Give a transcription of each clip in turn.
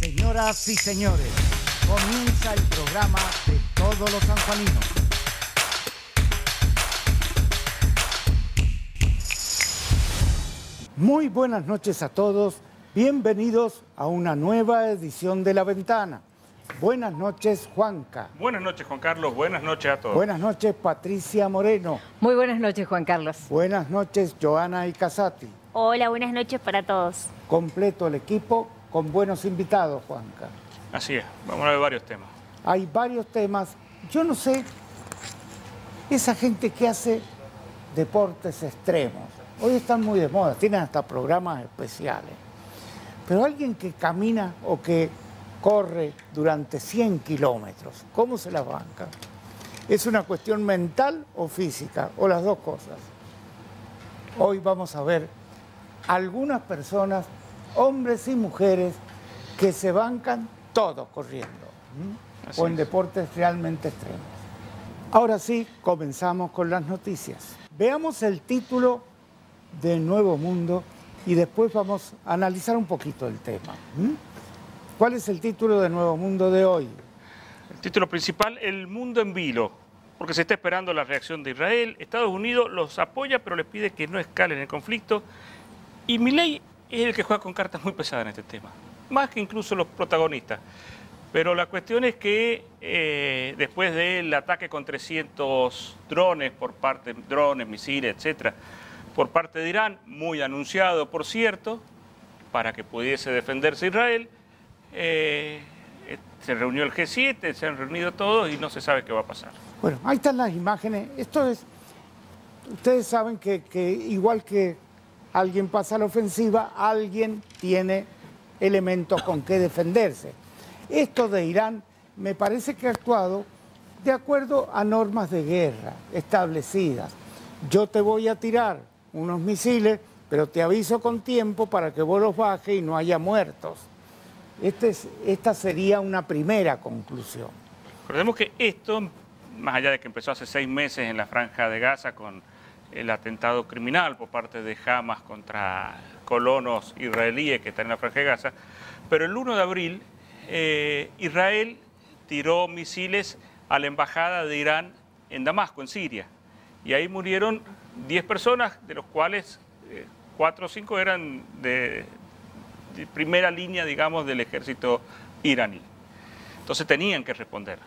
Señoras y señores, comienza el programa de todos los sanjuaninos. Muy buenas noches a todos, bienvenidos a una nueva edición de La Ventana. Buenas noches, Juanca. Buenas noches, Juan Carlos. Buenas noches a todos. Buenas noches, Patricia Moreno. Muy buenas noches, Juan Carlos. Buenas noches, Joana y Casati. Hola, buenas noches para todos. Completo el equipo con buenos invitados, Juanca. Así es, vamos a ver varios temas. Hay varios temas. Yo no sé, esa gente que hace deportes extremos, hoy están muy de moda, tienen hasta programas especiales. Pero alguien que camina o que corre durante 100 kilómetros, ¿cómo se la banca? ¿Es una cuestión mental o física? O las dos cosas. Hoy vamos a ver algunas personas, hombres y mujeres, que se bancan todo corriendo. O en es. deportes realmente extremos. Ahora sí, comenzamos con las noticias. Veamos el título de Nuevo Mundo y después vamos a analizar un poquito el tema. ¿Cuál es el título de Nuevo Mundo de hoy? El título principal, El mundo en vilo, porque se está esperando la reacción de Israel. Estados Unidos los apoya, pero les pide que no escalen el conflicto. Y Milei es el que juega con cartas muy pesadas en este tema, más que incluso los protagonistas. Pero la cuestión es que eh, después del ataque con 300 drones por parte, drones, misiles, etcétera, por parte de Irán, muy anunciado, por cierto, para que pudiese defenderse Israel, eh, se reunió el G7, se han reunido todos y no se sabe qué va a pasar. Bueno, ahí están las imágenes. Esto es, ustedes saben que igual que alguien pasa a la ofensiva, alguien tiene elementos con que defenderse. Esto de Irán me parece que ha actuado de acuerdo a normas de guerra establecidas. Yo te voy a tirar unos misiles, pero te aviso con tiempo para que vos los bajes y no haya muertos. Este es- esta sería una primera conclusión. Recordemos que esto, más allá de que empezó hace seis meses en la franja de Gaza con el atentado criminal por parte de Hamas contra colonos israelíes que están en la franja de Gaza, pero el 1 de abril eh, Israel tiró misiles a la embajada de Irán en Damasco, en Siria, y ahí murieron 10 personas, de los cuales 4 o 5 eran de, de primera línea, digamos, del ejército iraní. Entonces tenían que responder.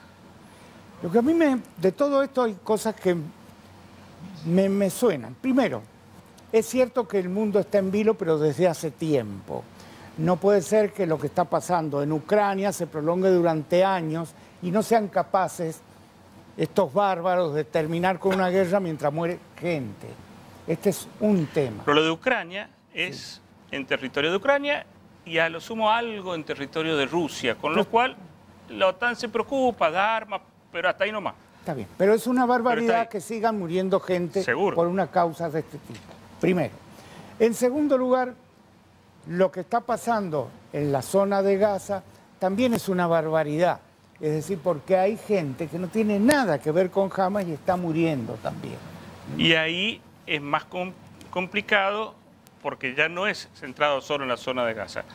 Lo que a mí me, de todo esto hay cosas que me, me suenan. Primero, es cierto que el mundo está en vilo, pero desde hace tiempo. No puede ser que lo que está pasando en Ucrania se prolongue durante años y no sean capaces estos bárbaros de terminar con una guerra mientras muere gente. Este es un tema. Pero lo de Ucrania es en territorio de Ucrania y a lo sumo algo en territorio de Rusia, con lo cual la OTAN se preocupa, da armas, pero hasta ahí nomás. Está bien, pero es una barbaridad que sigan muriendo gente Seguro. por una causa de este tipo. Primero. En segundo lugar, lo que está pasando en la zona de Gaza también es una barbaridad. Es decir, porque hay gente que no tiene nada que ver con Hamas y está muriendo también. Y ahí es más com- complicado porque ya no es centrado solo en la zona de Gaza.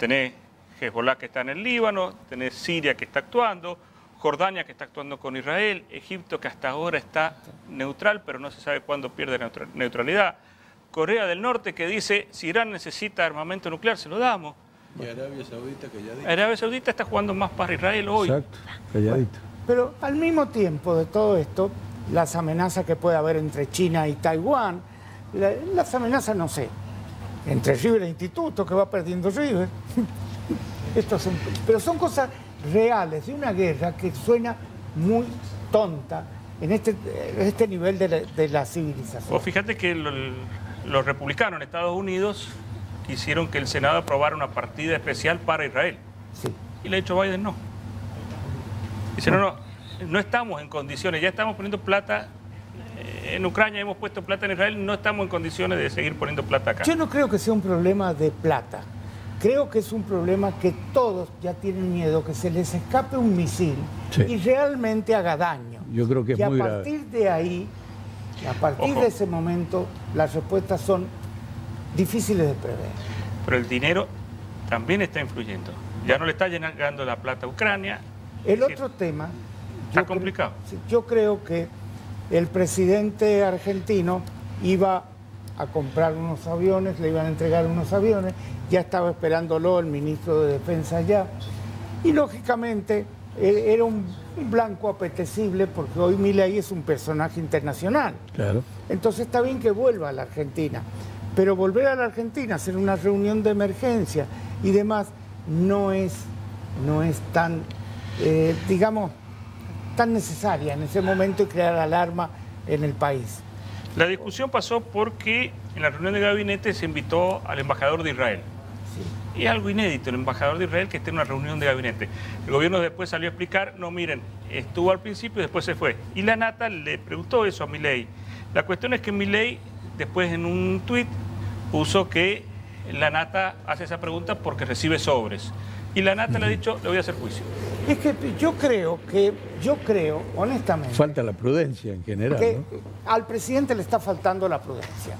Tenés Hezbollah que está en el Líbano, tenés Siria que está actuando, Jordania que está actuando con Israel, Egipto que hasta ahora está neutral, pero no se sabe cuándo pierde neutra- neutralidad, Corea del Norte que dice, si Irán necesita armamento nuclear, se lo damos. Y Arabia Saudita que ya dijo. Arabia Saudita está jugando más para Israel hoy. Exacto, calladito. Pero al mismo tiempo de todo esto, las amenazas que puede haber entre China y Taiwán, la- las amenazas, no sé, entre River e Instituto, que va perdiendo River. Estos son, pero son cosas reales de una guerra que suena muy tonta en este, este nivel de la, de la civilización. Vos fíjate que lo- los republicanos en Estados Unidos quisieron que el Senado aprobara una partida especial para Israel. Sí. Y le ha dicho Biden no. Dice, no, no, no estamos en condiciones, ya estamos poniendo plata eh, en Ucrania, hemos puesto plata en Israel, no estamos en condiciones de seguir poniendo plata acá. Yo no creo que sea un problema de plata. Creo que es un problema que todos ya tienen miedo que se les escape un misil Sí. y realmente haga daño. Yo creo que es y a grave. partir de ahí, a partir Ojo. de ese momento, las respuestas son difíciles de prever. Pero el dinero también está influyendo. Ya no le está llegando la plata a Ucrania. El Es decir, otro tema... Está complicado. yo creo que el presidente argentino iba a comprar unos aviones, le iban a entregar unos aviones, ya estaba esperándolo el ministro de Defensa allá. Y lógicamente e- era un, un blanco apetecible porque hoy Milei es un personaje internacional. Claro. Entonces está bien que vuelva a la Argentina, pero volver a la Argentina, hacer una reunión de emergencia y demás, no es, no es tan, eh, digamos, tan necesaria en ese momento y crear alarma en el país. La discusión pasó porque en la reunión de gabinete se invitó al embajador de Israel. Sí. Y es algo inédito, el embajador de Israel que esté en una reunión de gabinete. El gobierno después salió a explicar, no, miren, estuvo al principio y después se fue. Y la Nata le preguntó eso a Milei. La cuestión es que Milei después en un tuit puso que la Nata hace esa pregunta porque recibe sobres. Y la Nata le ha dicho, le voy a hacer juicio. Es que yo creo que, yo creo, honestamente, Falta la prudencia en general, que ¿no? al presidente le está faltando la prudencia.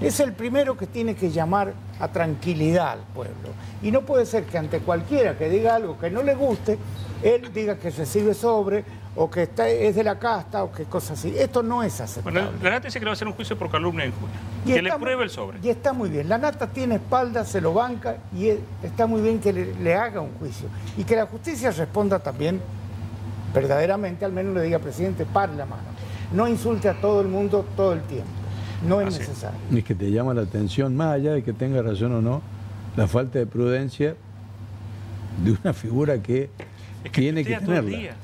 Es el primero que tiene que llamar a tranquilidad al pueblo. Y no puede ser que ante cualquiera que diga algo que no le guste, él diga que recibe sobre o que está, es de la casta o que cosas así. Esto no es aceptable. Bueno, la Nata dice que le va a hacer un juicio por calumnia en junio. Y que le pruebe el sobre. Y está muy bien. La nata tiene espalda, se lo banca y e- está muy bien que le, le haga un juicio. Y que la justicia responda también verdaderamente, al menos le diga, presidente, pare la mano. No insulte a todo el mundo todo el tiempo. No es Así es. necesario. Es que te llama la atención, más allá de que tenga razón o no, la falta de prudencia de una figura que, Es tiene que todo el tenerla.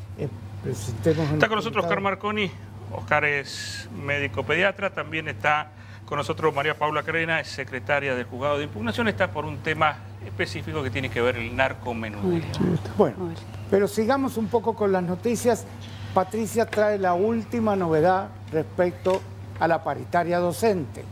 Presentemos Está con nosotros Oscar. Marconi. Oscar es médico pediatra. También está con nosotros María Paula Carena, es secretaria del juzgado de impugnación. Está por un tema específico que tiene que ver el narcomenudeo. Bueno, pero sigamos un poco con las noticias. Patricia trae la última novedad respecto a la paritaria docente.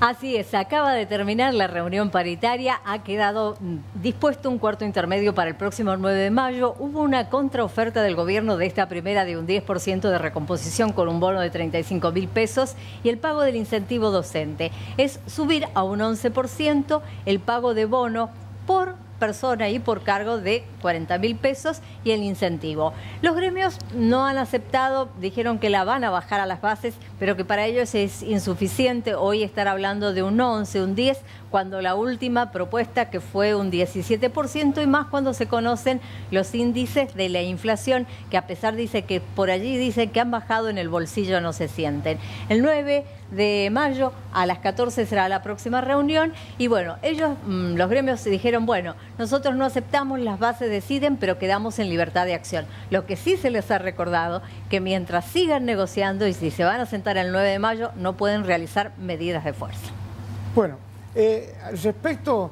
Así es, acaba de terminar la reunión paritaria, ha quedado mm, dispuesto un cuarto intermedio para el próximo 9 de mayo. Hubo una contraoferta del gobierno de esta primera de un 10% de recomposición con un bono de 35 mil pesos y el pago del incentivo docente. Es subir a un 11% el pago de bono por persona y por cargo de 40 mil pesos y el incentivo. Los gremios no han aceptado, dijeron que la van a bajar a las bases, pero que para ellos es insuficiente hoy estar hablando de un 11, un 10, cuando la última propuesta que fue un 17% y más cuando se conocen los índices de la inflación, que a pesar dice que por allí dicen que han bajado en el bolsillo no se sienten. El 9 de mayo a las 14 será la próxima reunión y bueno, ellos, mm, los gremios dijeron, bueno, nosotros no aceptamos, las bases deciden, pero quedamos en libertad de acción. Lo que sí se les ha recordado, que mientras sigan negociando y si se van a sentar el 9 de mayo, no pueden realizar medidas de fuerza. Bueno, eh, respecto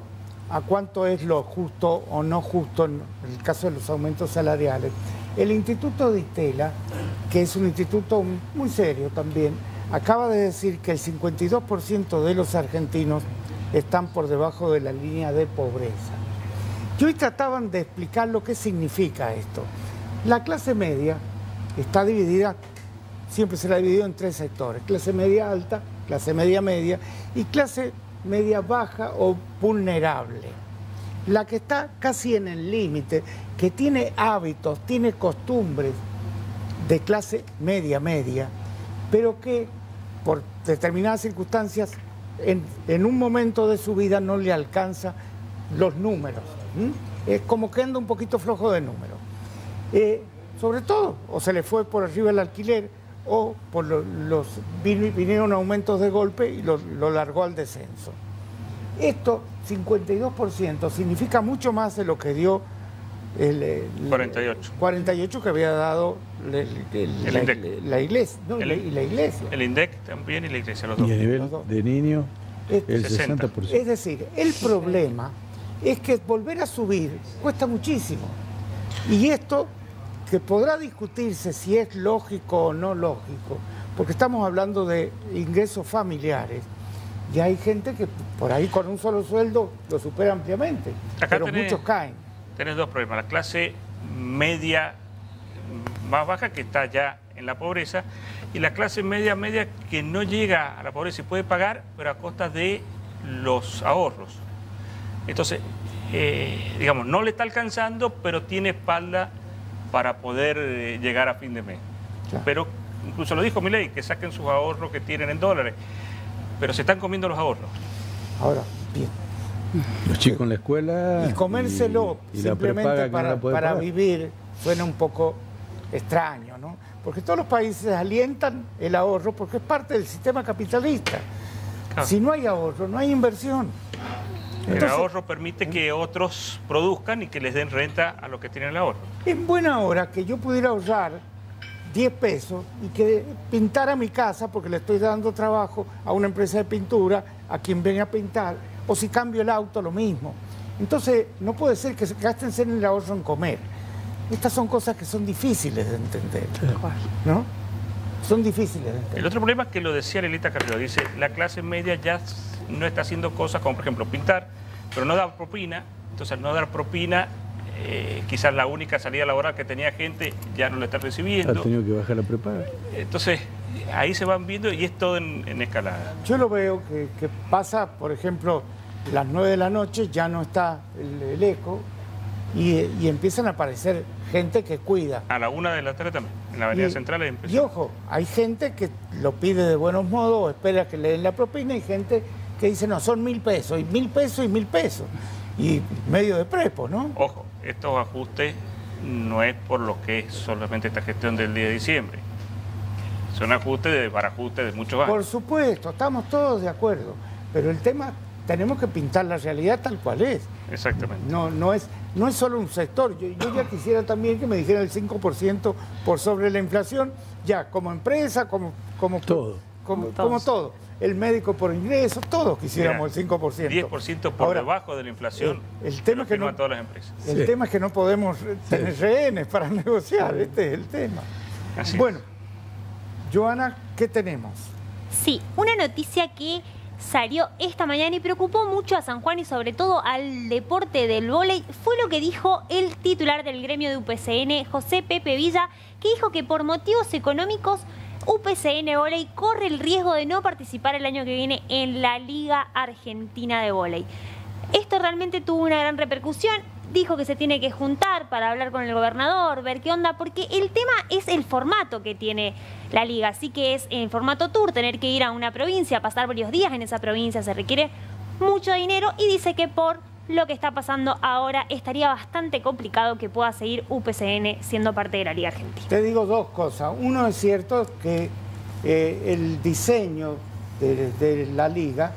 a cuánto es lo justo o no justo en el caso de los aumentos salariales, el Instituto de Itela, que es un instituto muy serio también, acaba de decir que el 52% de los argentinos están por debajo de la línea de pobreza. Y hoy trataban de explicar lo que significa esto. La clase media está dividida, siempre se la ha dividido en tres sectores, clase media alta, clase media media y clase media baja o vulnerable. La que está casi en el límite, que tiene hábitos, tiene costumbres de clase media media, pero que por determinadas circunstancias en, un momento de su vida no le alcanza los números. Es como que anda un poquito flojo de números. Eh, sobre todo, o se le fue por arriba el alquiler, o por lo- los vin- vinieron aumentos de golpe y lo, lo largó al descenso. Esto, 52%, significa mucho más de lo que dio el, el- 48. 48 que había dado el- el- El la, INDEC. la iglesia. no, y la- El- y la iglesia. El INDEC también y la iglesia, los Y dos. a nivel dos. de niño, el 60. 60%. Es decir, el problema es que volver a subir cuesta muchísimo. Y esto, que podrá discutirse si es lógico o no lógico, porque estamos hablando de ingresos familiares, y hay gente que por ahí con un solo sueldo lo supera ampliamente, Acá pero tenés- muchos caen. Tenés dos problemas. La clase media más baja que está ya en la pobreza y la clase media media que no llega a la pobreza y puede pagar, pero a costa de los ahorros. Entonces, eh, digamos, no le está alcanzando, pero tiene espalda para poder eh, llegar a fin de mes. Pero incluso lo dijo Milei, que saquen sus ahorros que tienen en dólares, pero se están comiendo los ahorros. Ahora, bien. Los chicos en la escuela. Y comérselo y- y la simplemente para, para vivir suena un poco extraño, ¿no? Porque todos los países alientan el ahorro porque es parte del sistema capitalista. Claro. Si no hay ahorro, no hay inversión. El Entonces- ahorro permite que otros produzcan y que les den renta a los que tienen el ahorro. En buena hora que yo pudiera ahorrar 10 pesos y que pintara mi casa porque le estoy dando trabajo a una empresa de pintura, a quien venga a pintar, o si cambio el auto, lo mismo. Entonces, no puede ser que se gasten en el ahorro en comer. Estas son cosas que son difíciles de entender, ¿no? Son difíciles de entender. El otro problema es que lo decía Lelita Carrillo, dice, la clase media ya no está haciendo cosas como, por ejemplo, pintar, pero no da propina, entonces al no dar propina, eh, quizás la única salida laboral que tenía gente ya no la está Ha recibiendo. tenido que bajar la prepaga. Entonces, ahí se van viendo y es todo en, en escalada. Yo lo veo que, que pasa, por ejemplo, las 9 de la noche, ya no está el, el eco y, y empiezan a aparecer gente que cuida. A la una de la tarde también, en la Avenida Y- Central Y ojo, hay gente que lo pide de buenos modos, o espera que le den la propina, y gente que dice, no, son mil pesos, y mil pesos y mil pesos. Y medio de prepo, ¿no? Ojo, estos ajustes no es por lo que es solamente esta gestión del día de diciembre. Son ajustes de, para ajustes de muchos Por años. supuesto, estamos todos de acuerdo, pero el tema, tenemos que pintar la realidad tal cual es. Exactamente. No, no, es, no es solo un sector. Yo, yo ya quisiera también que me dijeran el 5% por sobre la inflación, ya como empresa, como, como Todo. Como, todo. El médico por ingreso, todos quisiéramos Mira, el 5%. 10% por Ahora, debajo de la inflación. el- el tema que no- todas las empresas. El Sí. tema es que no podemos tener rehenes para negociar, este es el tema. Así es. bueno, Joana, ¿qué tenemos? Sí, una noticia que salió esta mañana y preocupó mucho a San Juan y sobre todo al deporte del vóley fue lo que dijo el titular del gremio de UPCN, José Pepe Villa, que dijo que por motivos económicos UPCN Vóley corre el riesgo de no participar el año que viene en la Liga Argentina de Vóley. Esto realmente tuvo una gran repercusión. Dijo que se tiene que juntar para hablar con el gobernador, ver qué onda, porque el tema es el formato que tiene la liga. Así que es en formato tour, tener que ir a una provincia, pasar varios días en esa provincia, se requiere mucho dinero y dice que por lo que está pasando ahora estaría bastante complicado que pueda seguir UPCN siendo parte de la Liga Argentina. Te digo dos cosas. Uno es cierto que eh, el diseño de, la liga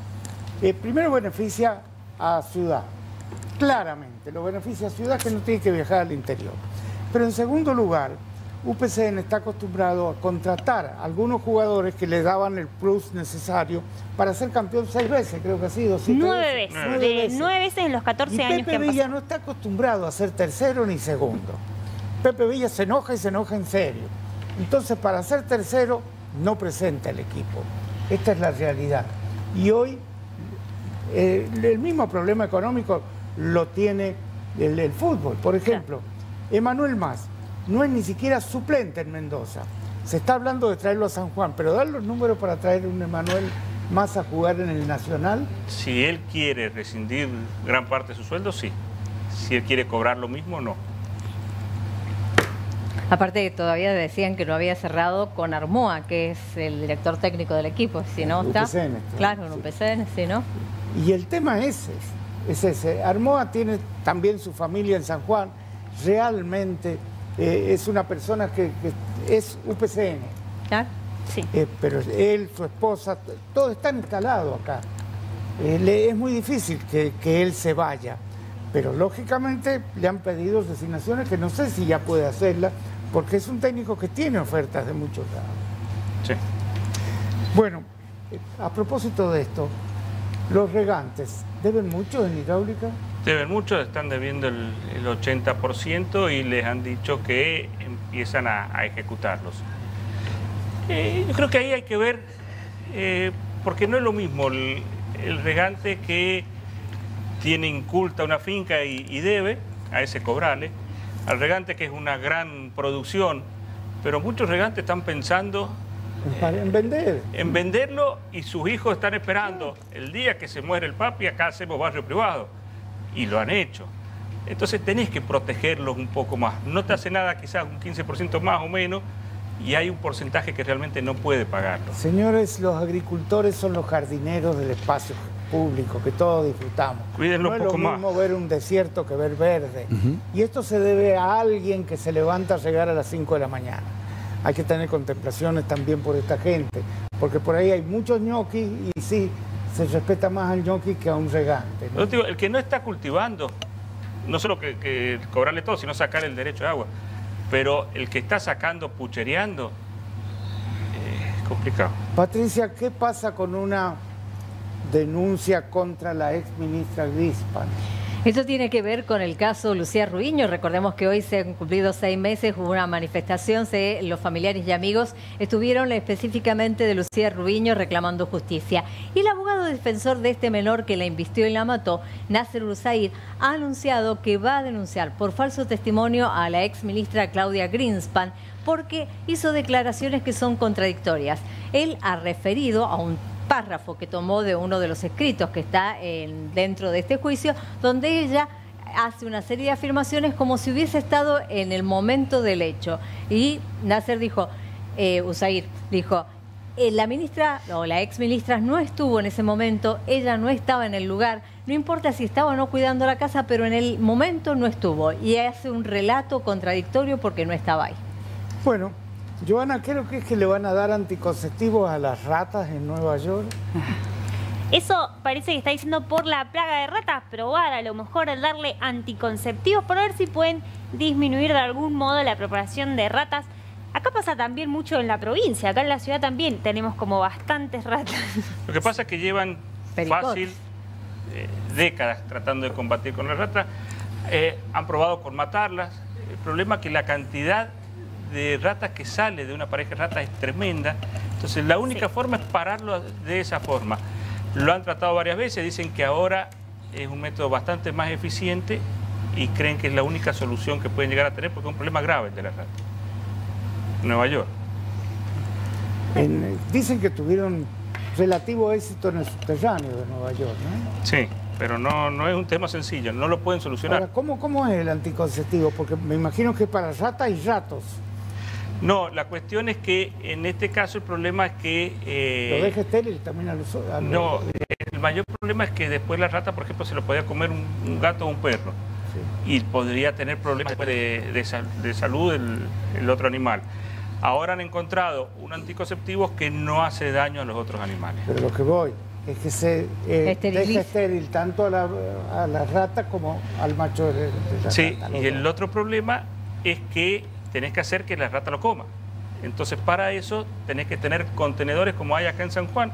eh, primero beneficia a Ciudad, claramente, lo beneficia a Ciudad que no tiene que viajar al interior. Pero en segundo lugar, UPCN está acostumbrado a contratar a algunos jugadores que le daban el plus necesario para ser campeón seis veces, creo que ha sido. Nueve veces, Nueve de veces. nueve veces en los 14 Y años que Pepe han Villa pasado. no está acostumbrado a ser tercero ni segundo. Pepe Villa se enoja y se enoja en serio. Entonces, para ser tercero, no presenta el equipo. Esta es la realidad. Y hoy, eh, el mismo problema económico lo tiene el, el fútbol. Por ejemplo, Emanuel Más no es ni siquiera suplente en Mendoza. Se está hablando de traerlo a San Juan, pero dar los números para traer un Emanuel Más a jugar en el Nacional, Si él quiere rescindir gran parte de su sueldo, sí. Si él quiere cobrar lo mismo, no. Aparte, todavía decían que no había cerrado con Armoa, que es el director técnico del equipo. Si no está. UPCN, Claro, un UPCN, si no. Y el tema es ese, es ese. Armoa tiene también su familia en San Juan, realmente eh, es una persona que, que es UPCN, Claro. Sí. eh, pero él, su esposa, todo está instalado acá. Eh, le- es muy difícil que, que él se vaya, pero lógicamente le han pedido designaciones que no sé si ya puede hacerlas, porque es un técnico que tiene ofertas de muchos lados. Sí. Bueno, a propósito de esto, los regantes, ¿deben mucho en hidráulica? Deben mucho, están debiendo el, el 80% y les han dicho que empiezan a, a ejecutarlos. Eh, yo creo que ahí hay que ver, eh, porque no es lo mismo el, el regante que tiene inculta una finca y, y debe, a ese cobrarle, al regante que es una gran producción, pero muchos regantes están pensando En, en vender. en venderlo y sus hijos están esperando el día que se muere el papi, acá hacemos barrio privado. Y lo han hecho. Entonces tenés que protegerlos un poco más. No te hace nada quizás un 15% más o menos y hay un porcentaje que realmente no puede pagarlo. Señores, los agricultores son los jardineros del espacio público que todos disfrutamos. Cuídenlo no un poco es lo más. mismo ver un desierto que ver verde. Y esto se debe a alguien que se llegara a llegar a las 5 de la mañana. Hay que tener contemplaciones también por esta gente, porque por ahí hay muchos ñoquis y sí, se respeta más al ñoqui que a un regante. ¿no? Digo, el que no está cultivando, no solo que, que cobrarle todo, sino sacar el derecho de agua, pero el que está sacando, puchereando, eh, es complicado. Patricia, ¿qué pasa con una denuncia contra la ex ministra Grispan? Esto tiene que ver con el caso Lucía Ruiño. Recordemos que hoy se han cumplido seis meses, hubo una manifestación, se, los familiares y amigos estuvieron específicamente de Lucía Ruiño reclamando justicia. Y el abogado defensor de este menor que la invistió y la mató, Nasser Usaid, ha anunciado que va a denunciar por falso testimonio a la ex ministra Claudia Greenspan porque hizo declaraciones que son contradictorias. Él ha referido a un párrafo que tomó de uno de los escritos que está en, dentro de este juicio, donde ella hace una serie de afirmaciones como si hubiese estado en el momento del hecho. Y Nasser dijo, eh, Usair dijo, eh, la ministra o la ex ministra no estuvo en ese momento, ella no estaba en el lugar, no importa si estaba o no cuidando la casa, pero en el momento no estuvo. Y hace un relato contradictorio porque no estaba ahí. Bueno, Joana, creo que es que le van a dar anticonceptivos a las ratas en Nueva York. Eso parece que está diciendo por la plaga de ratas, probar a lo mejor el darle anticonceptivos para ver si pueden disminuir de algún modo la propagación de ratas. Acá pasa también mucho en la provincia, acá en la ciudad también tenemos como bastantes ratas. Lo que pasa es que llevan fácil eh, décadas tratando de combatir con las ratas. Eh, han probado con matarlas. El problema es que la cantidad de ratas que sale de una pareja de ratas es tremenda. Entonces la única Sí. forma es pararlo de esa forma. Lo han tratado varias veces, dicen que ahora es un método bastante más eficiente y creen que es la única solución que pueden llegar a tener porque es un problema grave el de las ratas. Nueva York. En- eh, dicen que tuvieron relativo éxito en el subterráneo de Nueva York, ¿no? Sí, pero no, no es un tema sencillo, no lo pueden solucionar. Ahora, ¿cómo, ¿cómo es el anticonceptivo? Porque me imagino que para ratas y ratos. No, la cuestión es que en este caso el problema es que... eh, Lo deja estéril también a los... a los- no, el mayor problema es que después la rata, por ejemplo, se lo podía comer un, un gato o un perro Sí. y podría tener problemas de, de sal- de salud el, el otro animal. Ahora han encontrado un anticonceptivo que no hace daño a los otros animales. Pero lo que voy es que se eh, deja estéril tanto a la, a la rata como al macho de, de la Sí, rata. y el otro problema es que tenés que hacer que la rata lo coma. Entonces, para eso tenés que tener contenedores como hay acá en San Juan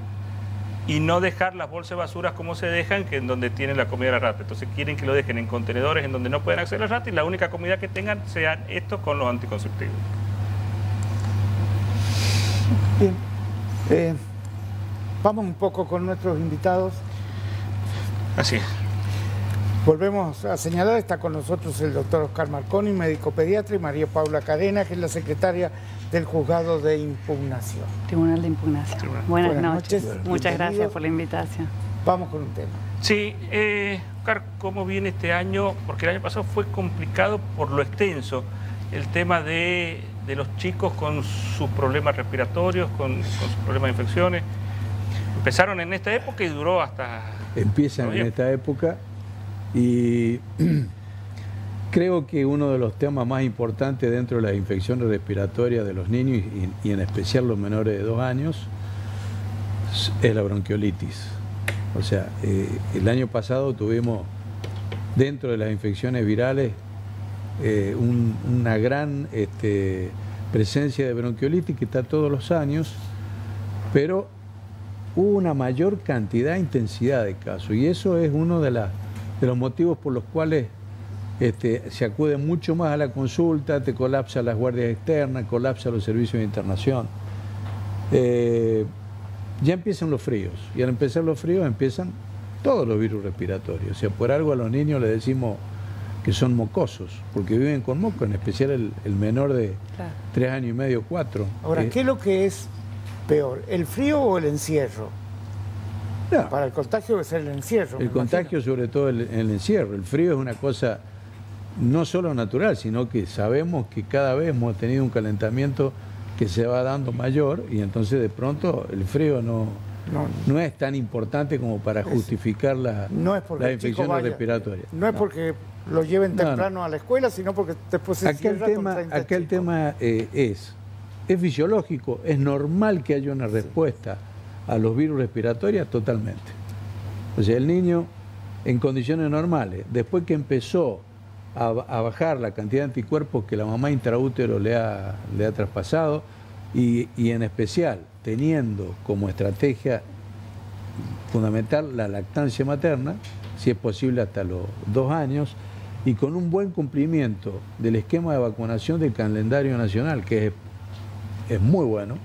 y no dejar las bolsas de basuras como se dejan, que en donde tienen la comida de la rata. Entonces, quieren que lo dejen en contenedores en donde no pueden acceder las ratas y la única comida que tengan sean estos con los anticonceptivos. Bien. Eh, vamos un poco con nuestros invitados. Así es. Volvemos a señalar, está con nosotros el doctor Oscar Marconi, médico pediatra, y María Paula Cadena, que es la secretaria del juzgado de impugnación. Tribunal de Impugnación. Tribunal. Buenas, Buenas noches. noches. Muchas gracias por la invitación. Vamos con un tema. Sí, eh, Oscar, ¿cómo viene este año? Porque el año pasado fue complicado por lo extenso, el tema de, de los chicos con sus problemas respiratorios, con, con sus problemas de infecciones. Empezaron en esta época y duró hasta... empiezan en esta época y creo que uno de los temas más importantes dentro de las infecciones respiratorias de los niños y, en especial los menores de dos años es- la bronquiolitis. O sea, eh, el año pasado tuvimos dentro de las infecciones virales eh, un- una gran este, presencia de bronquiolitis que está todos los años, pero hubo una mayor cantidad e intensidad de casos y eso es uno de, la- de los motivos por los cuales este, se acude mucho más a la consulta, te colapsa las guardias externas, colapsa los servicios de internación. Eh, ya empiezan los fríos y al empezar los fríos empiezan todos los virus respiratorios. O sea, por algo a los niños les decimos que son mocosos, porque viven con moco, en especial el, el menor de Claro. tres años y medio, cuatro. Ahora, Eh, ¿qué es lo que es peor, el frío o el encierro? No. Para el contagio ser el encierro. El contagio, imagino. sobre todo el, el encierro. El frío es una cosa no solo natural, sino que sabemos que cada vez hemos tenido un calentamiento que se va dando mayor y entonces de pronto el frío no, No, no es tan importante como para justificar la, no es infecciones vaya. respiratorias. No es porque lo lleven No, no. temprano a la escuela, sino porque después se Aquel tema, con 30 aquel chicos. tema eh, es, es fisiológico, es normal que haya una respuesta a los virus respiratorios totalmente. O sea, el niño en condiciones normales, después que empezó a, ba- a bajar la cantidad de anticuerpos que la mamá intraútero le ha, le ha traspasado y, y en especial teniendo como estrategia fundamental la lactancia materna, si es posible hasta los dos años, y con un buen cumplimiento del esquema de vacunación del calendario nacional, que es, es muy bueno,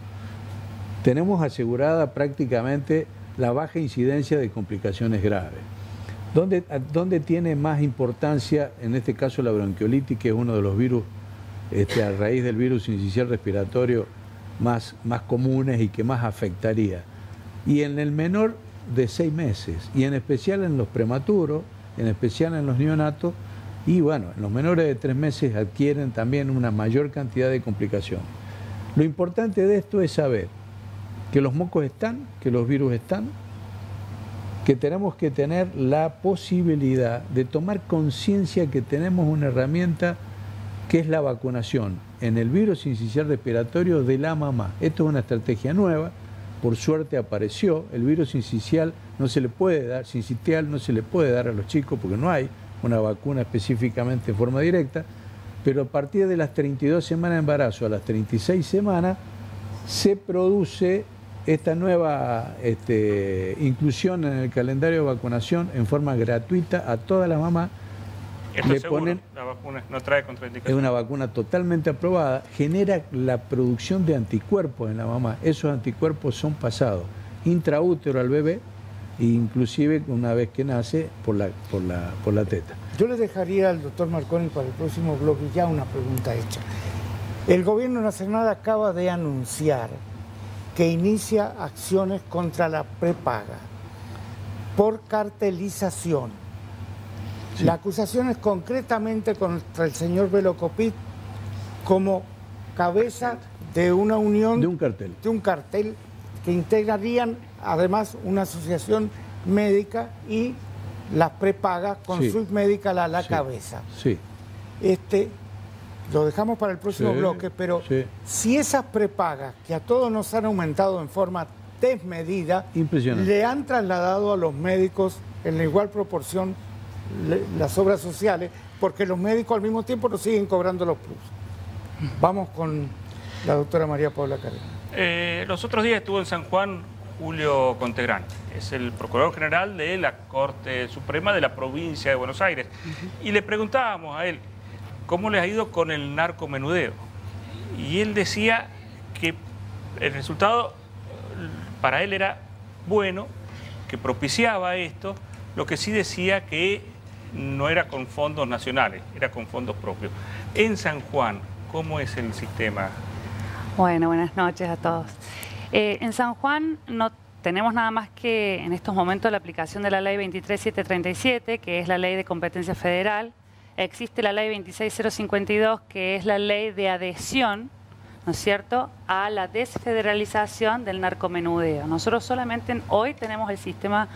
tenemos asegurada prácticamente la baja incidencia de complicaciones graves. ¿Dónde, tiene más importancia, en este caso la bronquiolitis, que es uno de los virus, este, a raíz del virus incisional respiratorio más, más comunes y que más afectaría? Y en el menor de seis meses, y en especial en los prematuros, en especial en los neonatos, y bueno, en los menores de tres meses adquieren también una mayor cantidad de complicaciones. Lo importante de esto es saber que los mocos están, que los virus están, que tenemos que tener la posibilidad de tomar conciencia que tenemos una herramienta que es la vacunación en el virus incisional respiratorio de la mamá. Esto es una estrategia nueva, por suerte apareció, el virus incisional no se le puede dar, sincitial no se le puede dar a los chicos porque no hay una vacuna específicamente en forma directa, pero a partir de las 32 semanas de embarazo a las 36 semanas se produce esta nueva este, inclusión en el calendario de vacunación en forma gratuita a todas las mamás. Esto Le es seguro, ponen- la vacuna no trae Es contraindicaciones. una vacuna totalmente aprobada, genera la producción de anticuerpos en la mamá. Esos anticuerpos son pasados intraútero al bebé e inclusive una vez que nace por la, por la, por la teta. Yo le dejaría al doctor Marconi para el próximo bloque ya una pregunta hecha. El gobierno nacional acaba de anunciar que inicia acciones contra la prepaga por cartelización. Sí. La acusación es concretamente contra el señor Velocopit como cabeza de una unión De un cartel. de un cartel que integrarían además una asociación médica y las prepagas con Sí. su médica a la Sí. cabeza. Sí. Este, lo dejamos para el próximo Sí, bloque, pero sí. si esas prepagas que a todos nos han aumentado en forma desmedida, le han trasladado a los médicos en la igual proporción le- las obras sociales, porque los médicos al mismo tiempo nos siguen cobrando los plus. Vamos con la doctora María Paula Carrera. Eh, los otros días estuvo en San Juan Julio Contegrán, es el Procurador General de la Corte Suprema de la provincia de Buenos Aires. Y le preguntábamos a él cómo les ha ido con el narcomenudeo. Y él decía que el resultado para él era bueno, que propiciaba esto, lo que sí decía que no era con fondos nacionales, era con fondos propios. En San Juan, ¿cómo es el sistema? Bueno, buenas noches a todos. Eh, en San Juan no tenemos nada más que en estos momentos la aplicación de la ley 23737, que es la ley de competencia federal. Existe la ley 26052, que es la ley de adhesión, ¿no es cierto?, a la desfederalización del narcomenudeo. Nosotros solamente en- hoy tenemos el sistema,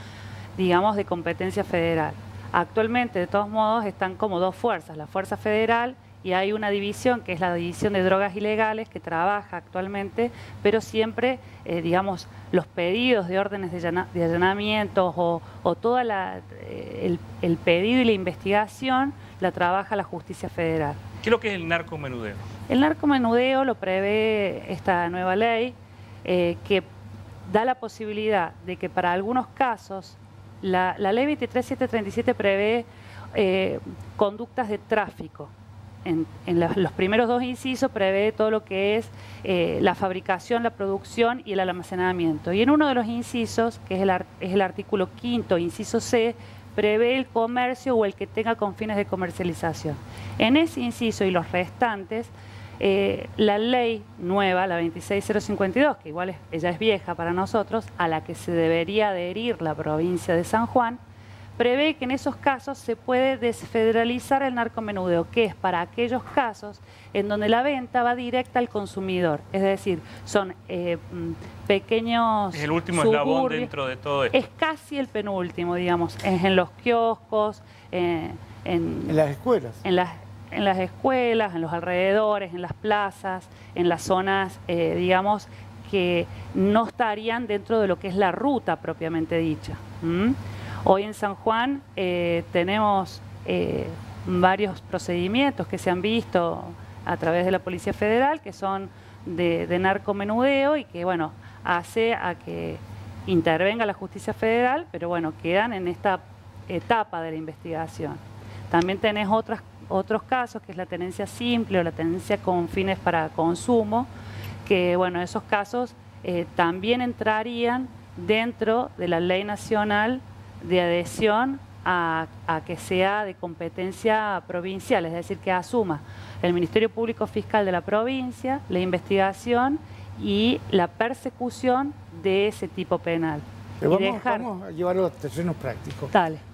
digamos, de competencia federal. Actualmente, de todos modos, están como dos fuerzas, la fuerza federal y hay una división que es la división de drogas ilegales que trabaja actualmente, pero siempre, eh, digamos, los pedidos de órdenes de, allana- de allanamientos o, o todo el, el pedido y la investigación la trabaja la justicia federal. ¿Qué es lo que es el narcomenudeo? El narcomenudeo lo prevé esta nueva ley eh, que da la posibilidad de que para algunos casos, la, la ley 23737 prevé eh, conductas de tráfico. En, los primeros dos incisos prevé todo lo que es eh, la fabricación, la producción y el almacenamiento. Y en uno de los incisos, que es el, es el artículo quinto, inciso C, prevé el comercio o el que tenga con fines de comercialización. En ese inciso y los restantes, eh, la ley nueva, la 26052, que igual es, ella es vieja para nosotros, a la que se debería adherir la provincia de San Juan, prevé que en esos casos se puede desfederalizar el narcomenudeo, que es para aquellos casos en donde la venta va directa al consumidor. Es decir, son eh, mm, pequeños... Es el último eslabón dentro de todo esto. Es casi el penúltimo, digamos. Es en los kioscos, en, en, las escuelas. En las, en las escuelas, en los alrededores, en las plazas, en las zonas, eh, digamos, que no estarían dentro de lo que es la ruta propiamente dicha. Hoy en San Juan eh, tenemos eh, varios procedimientos que se han visto a través de la Policía Federal, que son de, narcomenudeo y que, bueno, hace a que intervenga la justicia federal, pero bueno, quedan en esta etapa de la investigación. También tenés otros casos, que es la tenencia simple o la tenencia con fines para consumo, que bueno, esos casos eh, también entrarían dentro de la ley nacional de adhesión a, que sea de competencia provincial, es decir, que asuma el Ministerio Público Fiscal de la provincia la investigación y la persecución de ese tipo penal. vamos, a llevarlo a terrenos prácticos.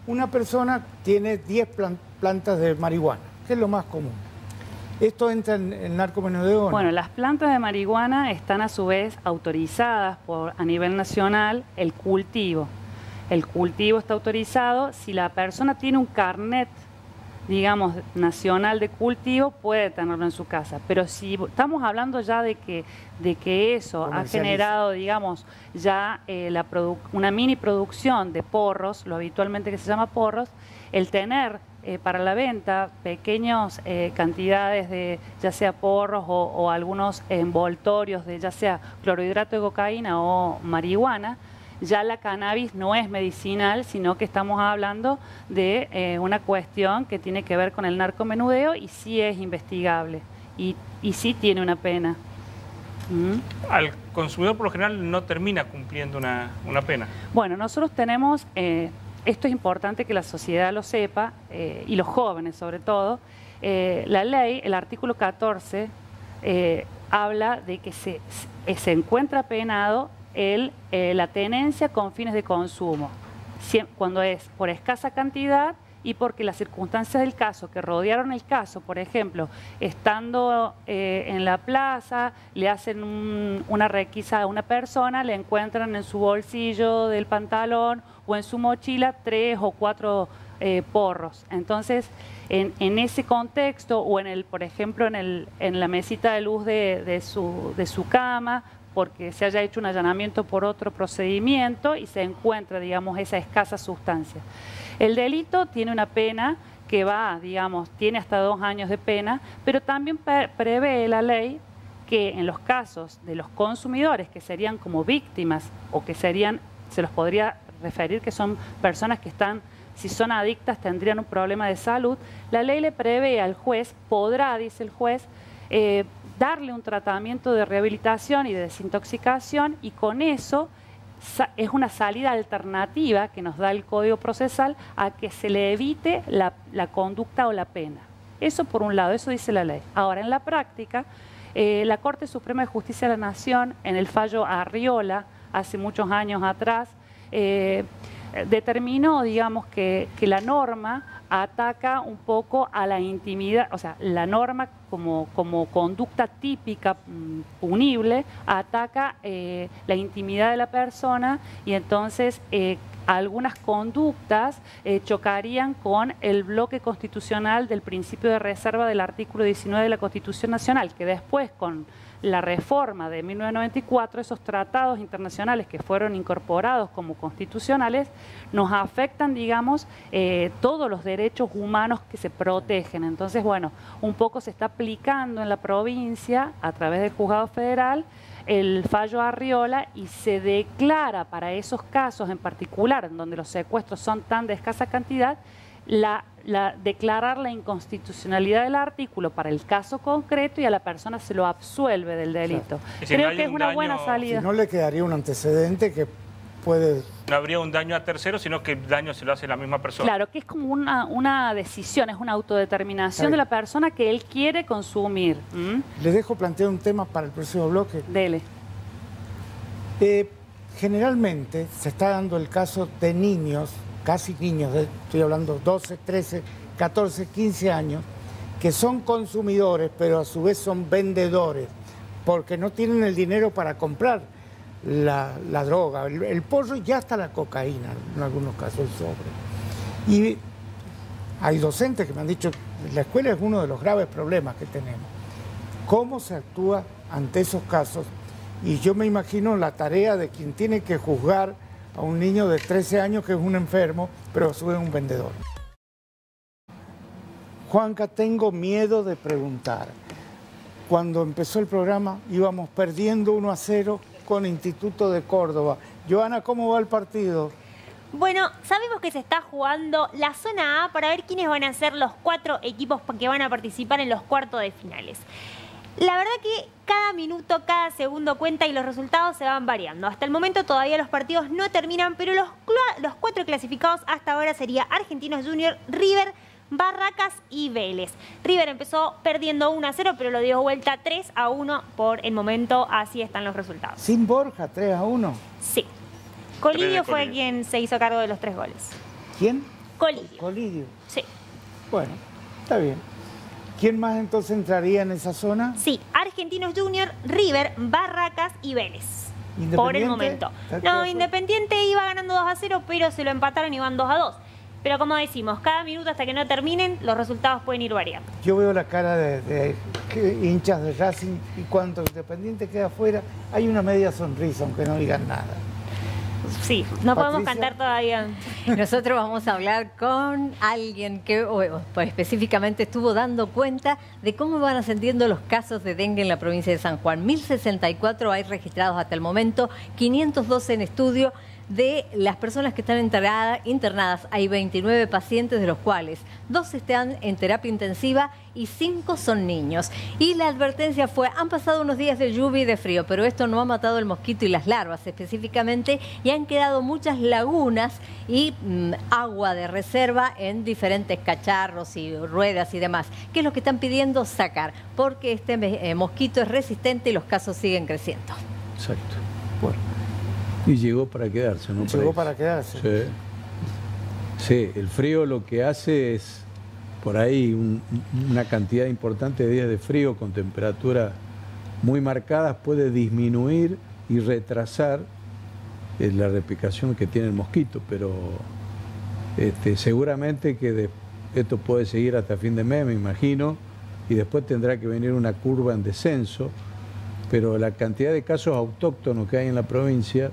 Una persona tiene 10 plantas de marihuana, que es lo más común. ¿Esto entra en el narcomenudeo? Bueno, las plantas de marihuana están a su vez autorizadas por, a nivel nacional el cultivo el cultivo está autorizado. Si la persona tiene un carnet, digamos, nacional de cultivo, puede tenerlo en su casa. Pero si estamos hablando ya de que, de que eso ha generado, digamos, ya eh, la una mini producción de porros, lo habitualmente que se llama porros, el tener eh, para la venta pequeñas eh, cantidades de ya sea porros o, o, algunos envoltorios de ya sea clorhidrato de cocaína o marihuana, ya la cannabis no es medicinal, sino que estamos hablando de eh, una cuestión que tiene que ver con el narcomenudeo y sí es investigable y, sí tiene una pena. ¿Mm? Al consumidor por lo general no termina cumpliendo una, pena. Bueno, nosotros tenemos, eh, esto es importante que la sociedad lo sepa, eh, y los jóvenes sobre todo, la ley, el artículo 14, habla de que se, se encuentra penado el, eh, la tenencia con fines de consumo, cuando es por escasa cantidad y porque las circunstancias del caso que rodearon el caso, por ejemplo, estando eh, en la plaza, le hacen una requisa a una persona, le encuentran en su bolsillo del pantalón o en su mochila tres o cuatro eh, porros. Entonces, en, ese contexto o en el, por ejemplo, en, el, en la mesita de luz de, su, de su cama, porque se haya hecho un allanamiento por otro procedimiento y se encuentra, digamos, esa escasa sustancia. El delito tiene una pena que va, digamos, tiene hasta dos años de pena, pero también prevé la ley que en los casos de los consumidores que serían como víctimas o que serían, se los podría referir que son personas que están, si son adictas, tendrían un problema de salud, la ley le prevé al juez, podrá, dice el juez, eh, darle un tratamiento de rehabilitación y de desintoxicación y con eso es una salida alternativa que nos da el Código Procesal a que se le evite la, conducta o la pena. Eso por un lado, eso dice la ley. Ahora, en la práctica, eh, la Corte Suprema de Justicia de la Nación, en el fallo Arriola, hace muchos años atrás, eh, determinó, digamos, que, que la norma ataca un poco a la intimidad, o sea, la norma como, como conducta típica mm, punible ataca eh, la intimidad de la persona y entonces eh, algunas conductas eh, chocarían con el bloque constitucional del principio de reserva del artículo 19 de la Constitución Nacional, que después con la reforma de 1994, esos tratados internacionales que fueron incorporados como constitucionales, nos afectan, digamos, eh, todos los derechos humanos que se protegen. Entonces, bueno, un poco se está aplicando en la provincia, a través del juzgado federal, el fallo Arriola y se declara para esos casos en particular, en donde los secuestros son tan de escasa cantidad, la, declarar la inconstitucionalidad del artículo para el caso concreto y a la persona se lo absuelve del delito. Creo que es una buena salida. Si no le quedaría un antecedente que puede... No habría un daño a terceros, sino que el daño se lo hace la misma persona. Claro, que es como una, una decisión, es una autodeterminación de la persona que él quiere consumir. Le dejo plantear un tema para el próximo bloque. Dele. Eh, generalmente se está dando el caso de niños, casi niños, estoy hablando 12, 13, 14, 15 años, que son consumidores, pero a su vez son vendedores, porque no tienen el dinero para comprar la, droga, el, el, pollo y hasta la cocaína, en algunos casos el sobre. Y hay docentes que me han dicho, la escuela es uno de los graves problemas que tenemos. ¿Cómo se actúa ante esos casos? Y yo me imagino la tarea de quien tiene que juzgar a un niño de 13 años que es un enfermo, pero a su vez un vendedor. Juanca, tengo miedo de preguntar. Cuando empezó el programa íbamos perdiendo 1 a 0 con Instituto de Córdoba. Joana, ¿cómo va el partido? Bueno, sabemos que se está jugando la zona A para ver quiénes van a ser los cuatro equipos que van a participar en los cuartos de finales. La verdad que cada minuto, cada segundo cuenta y los resultados se van variando. Hasta el momento todavía los partidos no terminan, pero los, los cuatro clasificados hasta ahora sería Argentinos Junior, River, Barracas y Vélez. River empezó perdiendo 1 a 0, pero lo dio vuelta 3 a 1 por el momento. Así están los resultados. ¿Sin Borja 3 a 1? Sí. Colidio fue quien se hizo cargo de los tres goles. ¿Quién? Colidio. Colidio. Sí. Bueno, está bien. ¿Quién más entonces entraría en esa zona? Sí, Argentinos Junior, River, Barracas y Vélez. Por el momento. No, Independiente iba ganando 2 a 0, pero se lo empataron y van 2 a 2. Pero como decimos, cada minuto hasta que no terminen, los resultados pueden ir variando. Yo veo la cara de, hinchas de Racing y cuando Independiente queda afuera, hay una media sonrisa, aunque no digan nada. Sí, no podemos cantar todavía. Nosotros vamos a hablar con alguien que pues, específicamente estuvo dando cuenta de cómo van ascendiendo los casos de dengue en la provincia de San Juan. 1064 hay registrados hasta el momento, 512 en estudio de las personas que están internadas, hay 29 pacientes, de los cuales dos están en terapia intensiva y cinco son niños. Y la advertencia fue, han pasado unos días de lluvia y de frío, pero esto no ha matado el mosquito y las larvas específicamente, y han quedado muchas lagunas y mm, agua de reserva en diferentes cacharros y ruedas y demás. ¿Qué es lo que están pidiendo? Sacar, porque este eh, mosquito es resistente y los casos siguen creciendo. Exacto. Bueno. Y llegó para quedarse, ¿no? Llegó para, quedarse. Sí. sí. el frío lo que hace es, por ahí, una cantidad importante de días de frío con temperaturas muy marcadas puede disminuir y retrasar eh, la replicación que tiene el mosquito, pero este, seguramente que esto puede seguir hasta fin de mes, me imagino, y después tendrá que venir una curva en descenso, pero la cantidad de casos autóctonos que hay en la provincia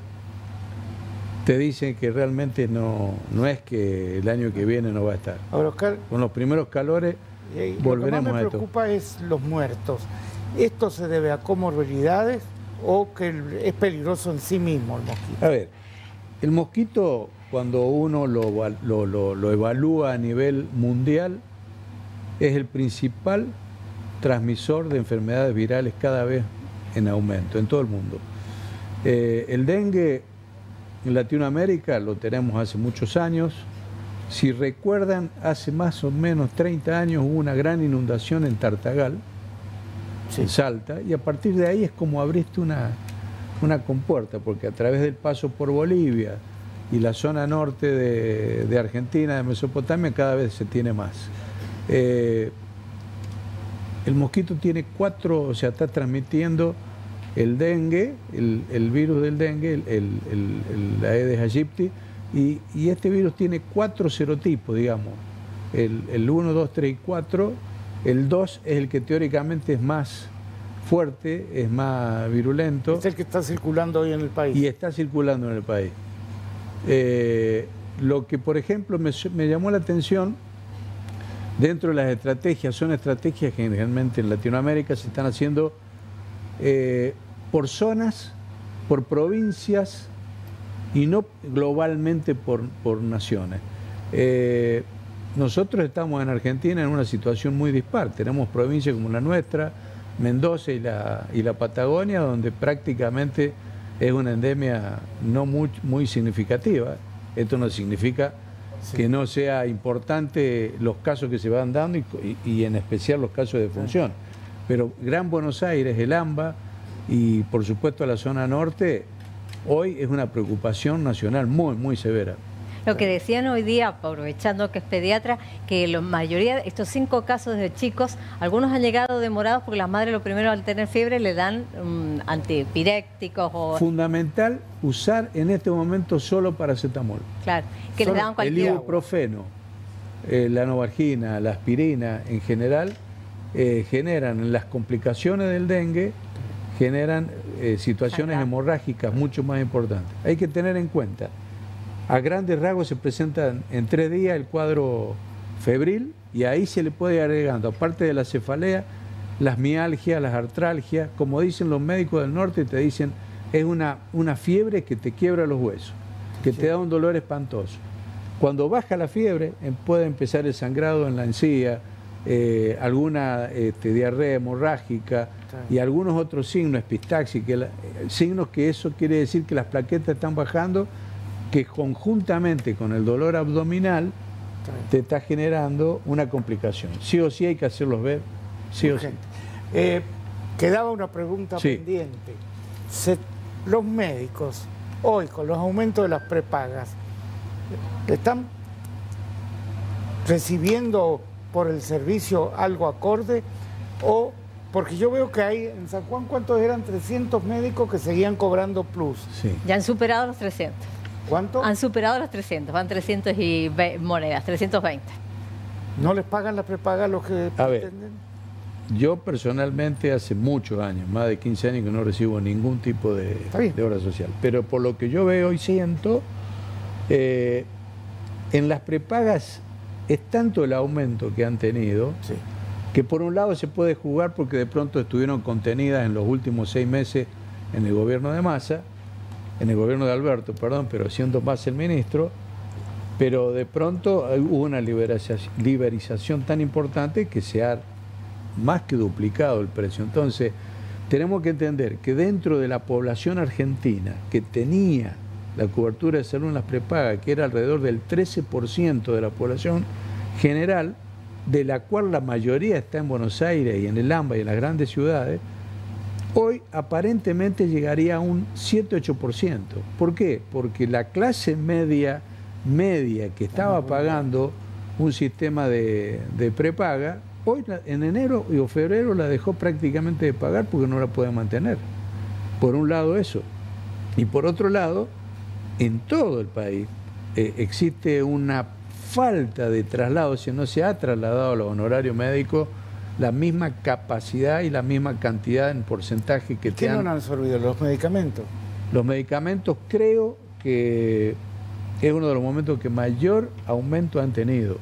te dicen que realmente no, no es que el año que viene no va a estar. Ahora, Oscar, Con los primeros calores volveremos lo que más me preocupa es los muertos. ¿Esto se debe a comorbilidades o que es peligroso en sí mismo el mosquito? A ver, el mosquito cuando uno lo, lo, lo, evalúa a nivel mundial es el principal transmisor de enfermedades virales cada vez en aumento en todo el mundo. Eh, el dengue en Latinoamérica lo tenemos hace muchos años. Si recuerdan, hace más o menos 30 años hubo una gran inundación en Tartagal, en Salta, y a partir de ahí es como abriste una, una compuerta, porque a través del paso por Bolivia y la zona norte de, Argentina, de Mesopotamia, cada vez se tiene más. Eh, el mosquito tiene cuatro, o sea, está transmitiendo el dengue, el, virus del dengue, el, la Aedes aegypti, y, este virus tiene cuatro serotipos, digamos, el, 1, 2, 3 y 4, el 2 es el que teóricamente es más fuerte, es más virulento. Es el que está circulando hoy en el país. Y está circulando en el país. Eh, lo que, por ejemplo, me, llamó la atención dentro de las estrategias, son estrategias que generalmente en Latinoamérica se están haciendo eh, por zonas, por provincias y no globalmente por, naciones. Eh, nosotros estamos en Argentina en una situación muy dispar. Tenemos provincias como la nuestra, Mendoza y la, y la Patagonia, donde prácticamente es una endemia no muy, muy significativa. Esto no significa que no sea importante los casos que se van dando y, en especial los casos de función. Pero Gran Buenos Aires, el AMBA y por supuesto la zona norte, hoy es una preocupación nacional muy, muy severa. Lo que decían hoy día, aprovechando que es pediatra, que la mayoría de estos cinco casos de chicos, algunos han llegado demorados porque las madres lo primero al tener fiebre le dan um, antipirécticos o... Fundamental usar en este momento solo paracetamol. Claro, que le dan cualquier... El ibuprofeno, eh, la novargina, la aspirina en general, eh, generan las complicaciones del dengue, generan eh, situaciones hemorrágicas mucho más importantes. Hay que tener en cuenta a grandes rasgos se presenta en tres días el cuadro febril y ahí se le puede ir agregando, aparte de la cefalea, las mialgias, las artralgias, como dicen los médicos del norte, te dicen, es una, una fiebre que te quiebra los huesos, que te da un dolor espantoso. Cuando baja la fiebre, em, puede empezar el sangrado en la encía, eh, alguna este, diarrea hemorrágica y algunos otros signos, epistaxis, que signos que eso quiere decir que las plaquetas están bajando que conjuntamente con el dolor abdominal te está generando una complicación. Sí o sí hay que hacerlos ver, sí o sí. Eh, quedaba una pregunta pendiente. los médicos, hoy con los aumentos de las prepagas, ¿están recibiendo por el servicio algo acorde? O, porque yo veo que hay en San Juan, ¿cuántos eran? 300 médicos que seguían cobrando plus. Sí. Ya han superado los 300. ¿Cuánto? Han superado los 300, van 300 y monedas, 320. ¿No les pagan la prepaga los que A ver, yo personalmente hace muchos años, más de 15 años que no recibo ningún tipo de, obra social, pero por lo que yo veo y siento, eh, en las prepagas es tanto el aumento que han tenido que por un lado se puede jugar porque de pronto estuvieron contenidas en los últimos seis meses en el gobierno de Massa, en el gobierno de Alberto, perdón, pero siendo más el ministro, pero de pronto hubo una liberización tan importante que se ha más que duplicado el precio. Entonces, tenemos que entender que dentro de la población argentina que tenía la cobertura de salud en las prepagas, que era alrededor del 13% de la población general, de la cual la mayoría está en Buenos Aires y en el AMBA y en las grandes ciudades, hoy aparentemente llegaría a un 7-8%. ¿Por qué? Porque la clase media, media que estaba pagando un sistema de, prepaga, hoy en enero o febrero la dejó prácticamente de pagar porque no la puede mantener. Por un lado eso. Y por otro lado, en todo el país eh, existe una falta de traslado, si no se ha trasladado a los honorarios médicos la misma capacidad y la misma cantidad en porcentaje que ¿Qué te no han absorbido? ¿Los medicamentos? Los medicamentos creo que es uno de los momentos que mayor aumento han tenido.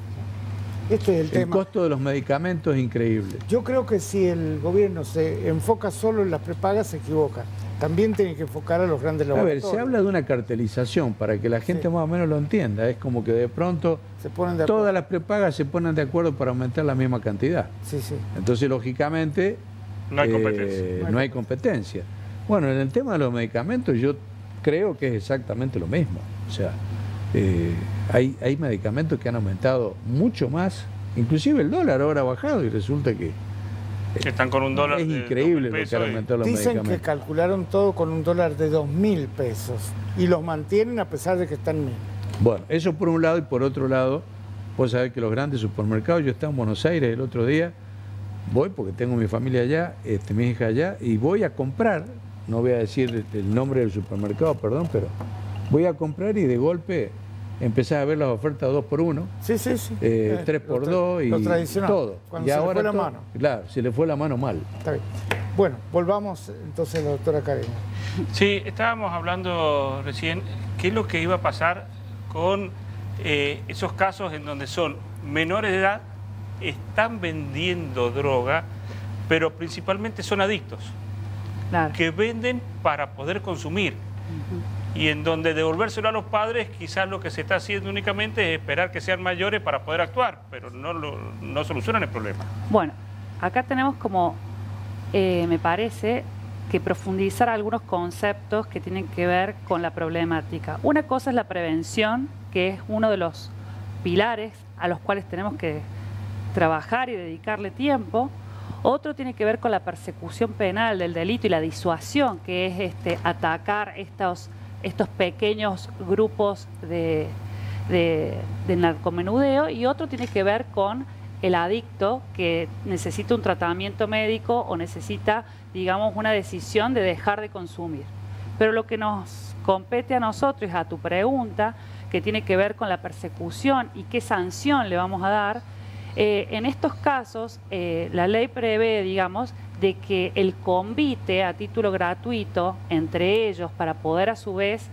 Este es el, tema. El costo de los medicamentos es increíble. Yo creo que si el gobierno se enfoca solo en las prepagas, se equivoca también tiene que enfocar a los grandes laboratorios. A ver, se habla de una cartelización para que la gente más o menos lo entienda. Es como que de pronto todas las prepagas se ponen de acuerdo para aumentar la misma cantidad. Sí, sí. Entonces, lógicamente, no hay, competencia. Eh, no hay competencia. Bueno, en el tema de los medicamentos yo creo que es exactamente lo mismo. O sea, eh, hay, hay medicamentos que han aumentado mucho más. Inclusive el dólar ahora ha bajado y resulta que están con un dólar. Es increíble lo que han aumentado los Dicen que calcularon todo con un dólar de dos mil pesos y los mantienen a pesar de que están mil. Bueno, eso por un lado y por otro lado, vos sabés que los grandes supermercados, yo estaba en Buenos Aires el otro día, voy porque tengo mi familia allá, este, mi hija allá, y voy a comprar, no voy a decir el nombre del supermercado, perdón, pero voy a comprar y de golpe empecé a ver las ofertas 2 por 1 sí, sí, sí. 3 eh, eh, por 2 y todo. Cuando y se le fue la mano. Claro, se le fue la mano mal. Está bien. Bueno, volvamos entonces a la doctora Karen. Sí, estábamos hablando recién qué es lo que iba a pasar con eh, esos casos en donde son menores de edad, están vendiendo droga, pero principalmente son adictos, que venden para poder consumir y en donde devolvérselo a los padres quizás lo que se está haciendo únicamente es esperar que sean mayores para poder actuar, pero no, no solucionan el problema. Bueno, acá tenemos como, eh, me parece, que profundizar algunos conceptos que tienen que ver con la problemática. Una cosa es la prevención, que es uno de los pilares a los cuales tenemos que trabajar y dedicarle tiempo. Otro tiene que ver con la persecución penal del delito y la disuasión, que es este, atacar estos, estos pequeños grupos de, de, de narcomenudeo. Y otro tiene que ver con el adicto que necesita un tratamiento médico o necesita, digamos, una decisión de dejar de consumir. Pero lo que nos compete a nosotros, a tu pregunta, que tiene que ver con la persecución y qué sanción le vamos a dar, eh, en estos casos eh, la ley prevé, digamos, de que el convite a título gratuito entre ellos para poder a su vez,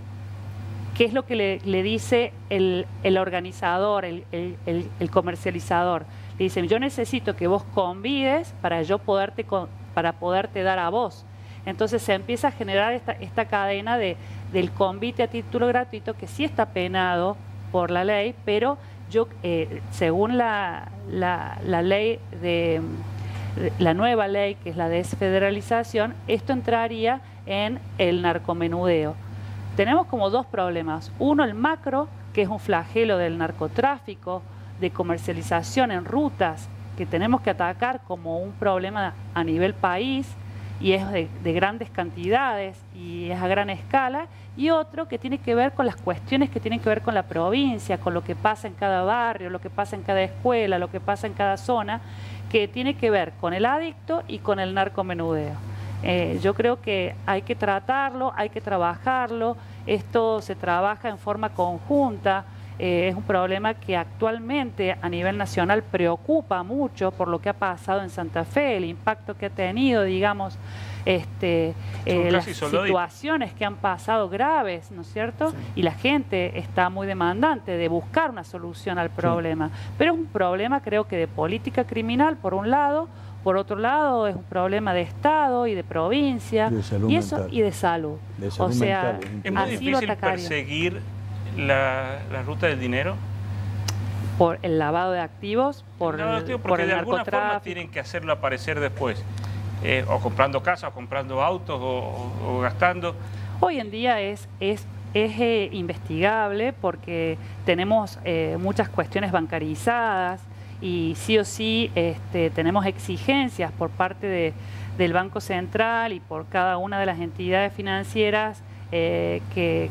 qué es lo que le, dice el, organizador, el, comercializador. Le dicen, yo necesito que vos convides para yo poderte, para poderte dar a vos. Entonces se empieza a generar esta, esta cadena de, del convite a título gratuito que sí está penado por la ley, pero yo, eh, según la, la, ley de, la nueva ley, que es la desfederalización, esto entraría en el narcomenudeo. Tenemos como dos problemas. Uno, el macro, que es un flagelo del narcotráfico, de comercialización en rutas, que tenemos que atacar como un problema a nivel país y es de, grandes cantidades y es a gran escala, y otro que tiene que ver con las cuestiones que tienen que ver con la provincia, con lo que pasa en cada barrio, lo que pasa en cada escuela, lo que pasa en cada zona, que tiene que ver con el adicto y con el narcomenudeo. Eh, yo creo que hay que tratarlo, hay que trabajarlo, esto se trabaja en forma conjunta, eh, es un problema que actualmente a nivel nacional preocupa mucho por lo que ha pasado en Santa Fe, el impacto que ha tenido, digamos, este, eh, las situaciones que han pasado graves, ¿no es cierto? Y la gente está muy demandante de buscar una solución al problema. Pero es un problema, creo que, de política criminal, por un lado, por otro lado, es un problema de Estado y de provincia. Y eso y de salud. o sea, es muy difícil perseguir la, ruta del dinero? Por el lavado de activos, por, el, activos porque de alguna forma tienen que hacerlo aparecer después. Eh, o comprando casas, o comprando autos, o, gastando. Hoy en día es, es, es eh, investigable porque tenemos eh, muchas cuestiones bancarizadas y sí o sí este, tenemos exigencias por parte de, del Banco Central y por cada una de las entidades financieras que,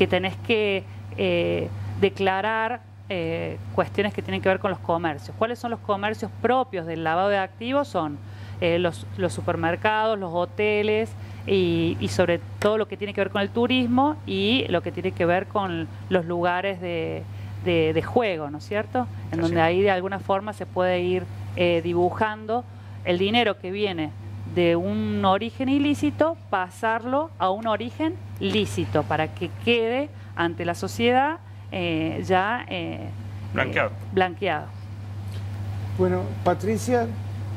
que tenés que eh, declarar eh, cuestiones que tienen que ver con los comercios. ¿Cuáles son los comercios propios del lavado de activos? Son eh, los, supermercados, los hoteles y, sobre todo lo que tiene que ver con el turismo y lo que tiene que ver con los lugares de, juego, ¿no es cierto? En donde ahí de alguna forma se puede ir dibujando el dinero que viene de un origen ilícito, pasarlo a un origen lícito para que quede ante la sociedad eh, ya eh, blanqueado. blanqueado. Bueno, Patricia,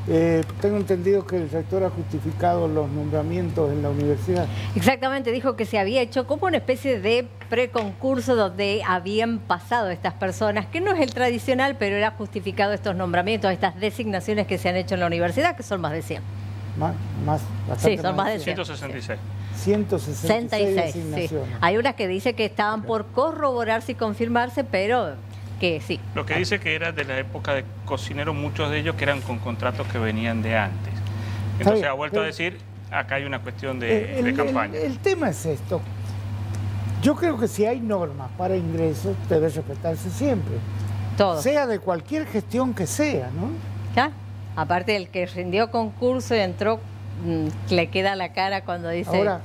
eh, tengo entendido que el rector ha justificado los nombramientos en la universidad. Exactamente, dijo que se había hecho como una especie de preconcurso donde habían pasado estas personas, que no es el tradicional, pero era justificado estos nombramientos, estas designaciones que se han hecho en la universidad, que son más de 100. Más, más sí, son más, de 166. 166 sí. Hay unas que dice que estaban por corroborarse y confirmarse, pero que sí. Lo que dice que era de la época de cocineros, muchos de ellos que eran con contratos que venían de antes. Entonces ha vuelto a decir, acá hay una cuestión de, campaña. El, tema es esto. Yo creo que si hay normas para ingresos, debe respetarse siempre. Todo. Sea de cualquier gestión que sea, ¿no? ¿Ya? Aparte, el que rindió concurso y entró, mm, le queda la cara cuando dice... Ahora,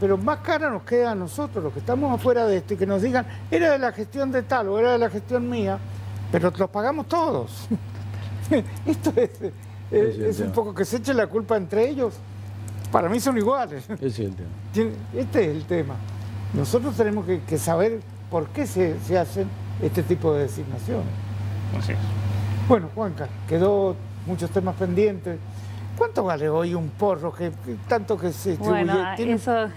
pero más cara nos queda a nosotros, los que estamos afuera de esto, y que nos digan, era de la gestión de tal o era de la gestión mía, pero los pagamos todos. esto es, es, un poco que se eche la culpa entre ellos. Para mí son iguales. Es el tema. Este es el tema. Nosotros tenemos que, saber por qué se, se, hacen este tipo de designaciones. Así es. Bueno, Juanca, quedó muchos temas pendientes. ¿Cuánto vale hoy un porro que, tanto que se distribuye? Bueno, eso,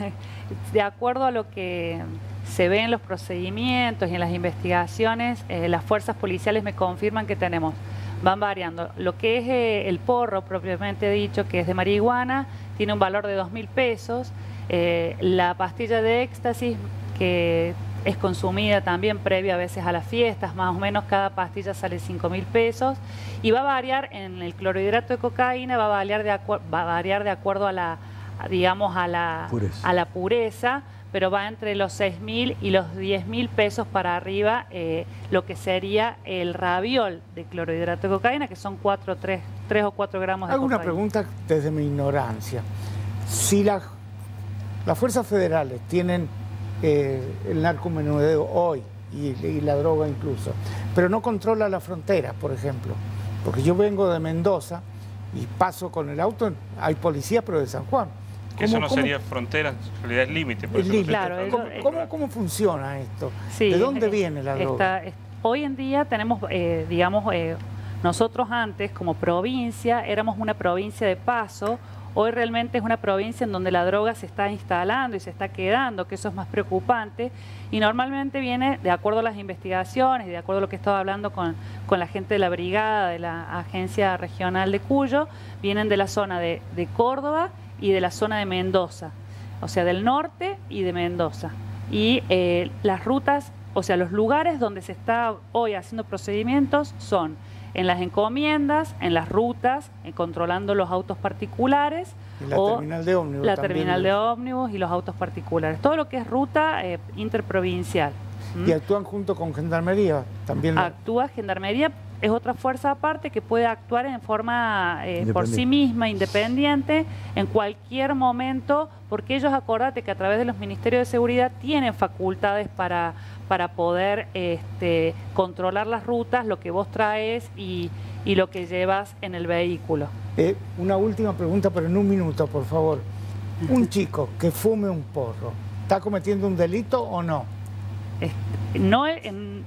de acuerdo a lo que se ve en los procedimientos y en las investigaciones, eh, las fuerzas policiales me confirman que tenemos, van variando. Lo que es eh, el porro propiamente dicho, que es de marihuana, tiene un valor de 2 mil pesos. Eh, la pastilla de éxtasis, que es consumida también previa a veces a las fiestas, más o menos cada pastilla sale 5 mil pesos y va a variar en el clorhidrato de cocaína, va a variar de, va a variar de acuerdo a la, digamos, a la Pureza. a la pureza, pero va entre los 6 mil y los 10 mil pesos para arriba eh, lo que sería el raviol de clorhidrato de cocaína, que son 4, 3, 3 o 4 gramos de Hago una pregunta desde mi ignorancia. Si la- las fuerzas federales tienen eh, el narcomenudeo hoy y, y la droga incluso, pero no controla la frontera, por ejemplo, porque yo vengo de Mendoza y paso con el auto, hay policía, pero de San Juan. Que eso ¿Cómo- no cómo- sería frontera, en realidad es límite. por eso Claro, ¿Cómo, cómo funciona esto? Sí, ¿De dónde es- viene la droga? hoy en día tenemos, eh, digamos, eh, nosotros antes como provincia éramos una provincia de paso, hoy realmente es una provincia en donde la droga se está instalando y se está quedando, que eso es más preocupante, y normalmente viene, de acuerdo a las investigaciones, de acuerdo a lo que estaba hablando con, con la gente de la brigada, de la Agencia Regional de Cuyo, vienen de la zona de, de Córdoba y de la zona de Mendoza, o sea, del norte y de Mendoza. Y eh, las rutas, o sea, los lugares donde se está hoy haciendo procedimientos son en las encomiendas, en las rutas, en controlando los autos particulares. Y la o terminal de ómnibus La también terminal de ómnibus y los autos particulares. Todo lo que es ruta eh, interprovincial. Y actúan junto con Gendarmería también. la- Actúa Gendarmería, es otra fuerza aparte que puede actuar en forma eh, por sí misma, independiente, en cualquier momento, porque ellos, acordate que a través de los Ministerios de Seguridad tienen facultades para, para poder este, controlar las rutas, lo que vos traes y, y lo que llevas en el vehículo. Eh, una última pregunta, pero en un minuto, por favor. Un chico que fume un porro, ¿está cometiendo un delito o no? Este, no, en-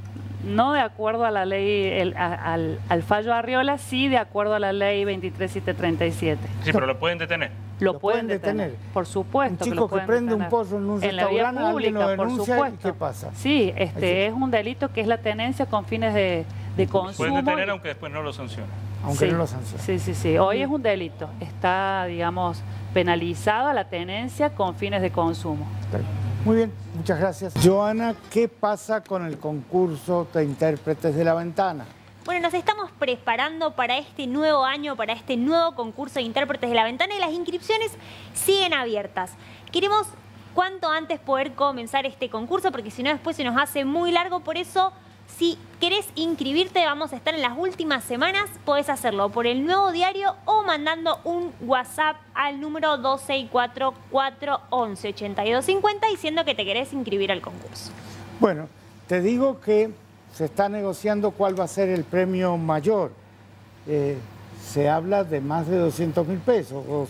no de acuerdo a la ley, el- a- al, al fallo Arriola, sí de acuerdo a la ley 23737. Sí, pero lo pueden detener. Lo, ¿Lo pueden pueden detener. detener? Por Un supuesto. que chico lo que prende un porro en un En la vía alguien lo pública, por denuncia, ¿y supuesto. qué pasa? Sí, este es un delito que es la tenencia con fines de, de consumo. Pueden detener y- aunque después no lo sancionen. Aunque Sí, no lo sancione. Sí, sí, sí. Hoy es un delito. Está, digamos, penalizada la tenencia con fines de consumo. Está bien. Muy bien, muchas gracias. Joana, ¿qué pasa con el concurso de intérpretes de la ventana? Bueno, nos estamos preparando para este nuevo año, para este nuevo concurso de intérpretes de la ventana y las inscripciones siguen abiertas. Queremos cuanto antes poder comenzar este concurso porque si no después se nos hace muy largo, por eso si querés inscribirte, vamos a estar en las últimas semanas, podés hacerlo por el nuevo diario o mandando un WhatsApp al número 264-411-8250 diciendo que te querés inscribir al concurso. Bueno, te digo que se está negociando cuál va a ser el premio mayor. Eh, se habla de más de 200 mil pesos, o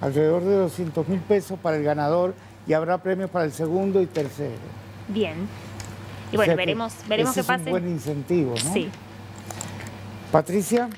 alrededor de 200 mil pesos para el ganador y habrá premios para el segundo y tercero. Bien. Y O bueno, sea veremos, veremos qué es pasa. un buen incentivo, ¿no? Sí. Patricia,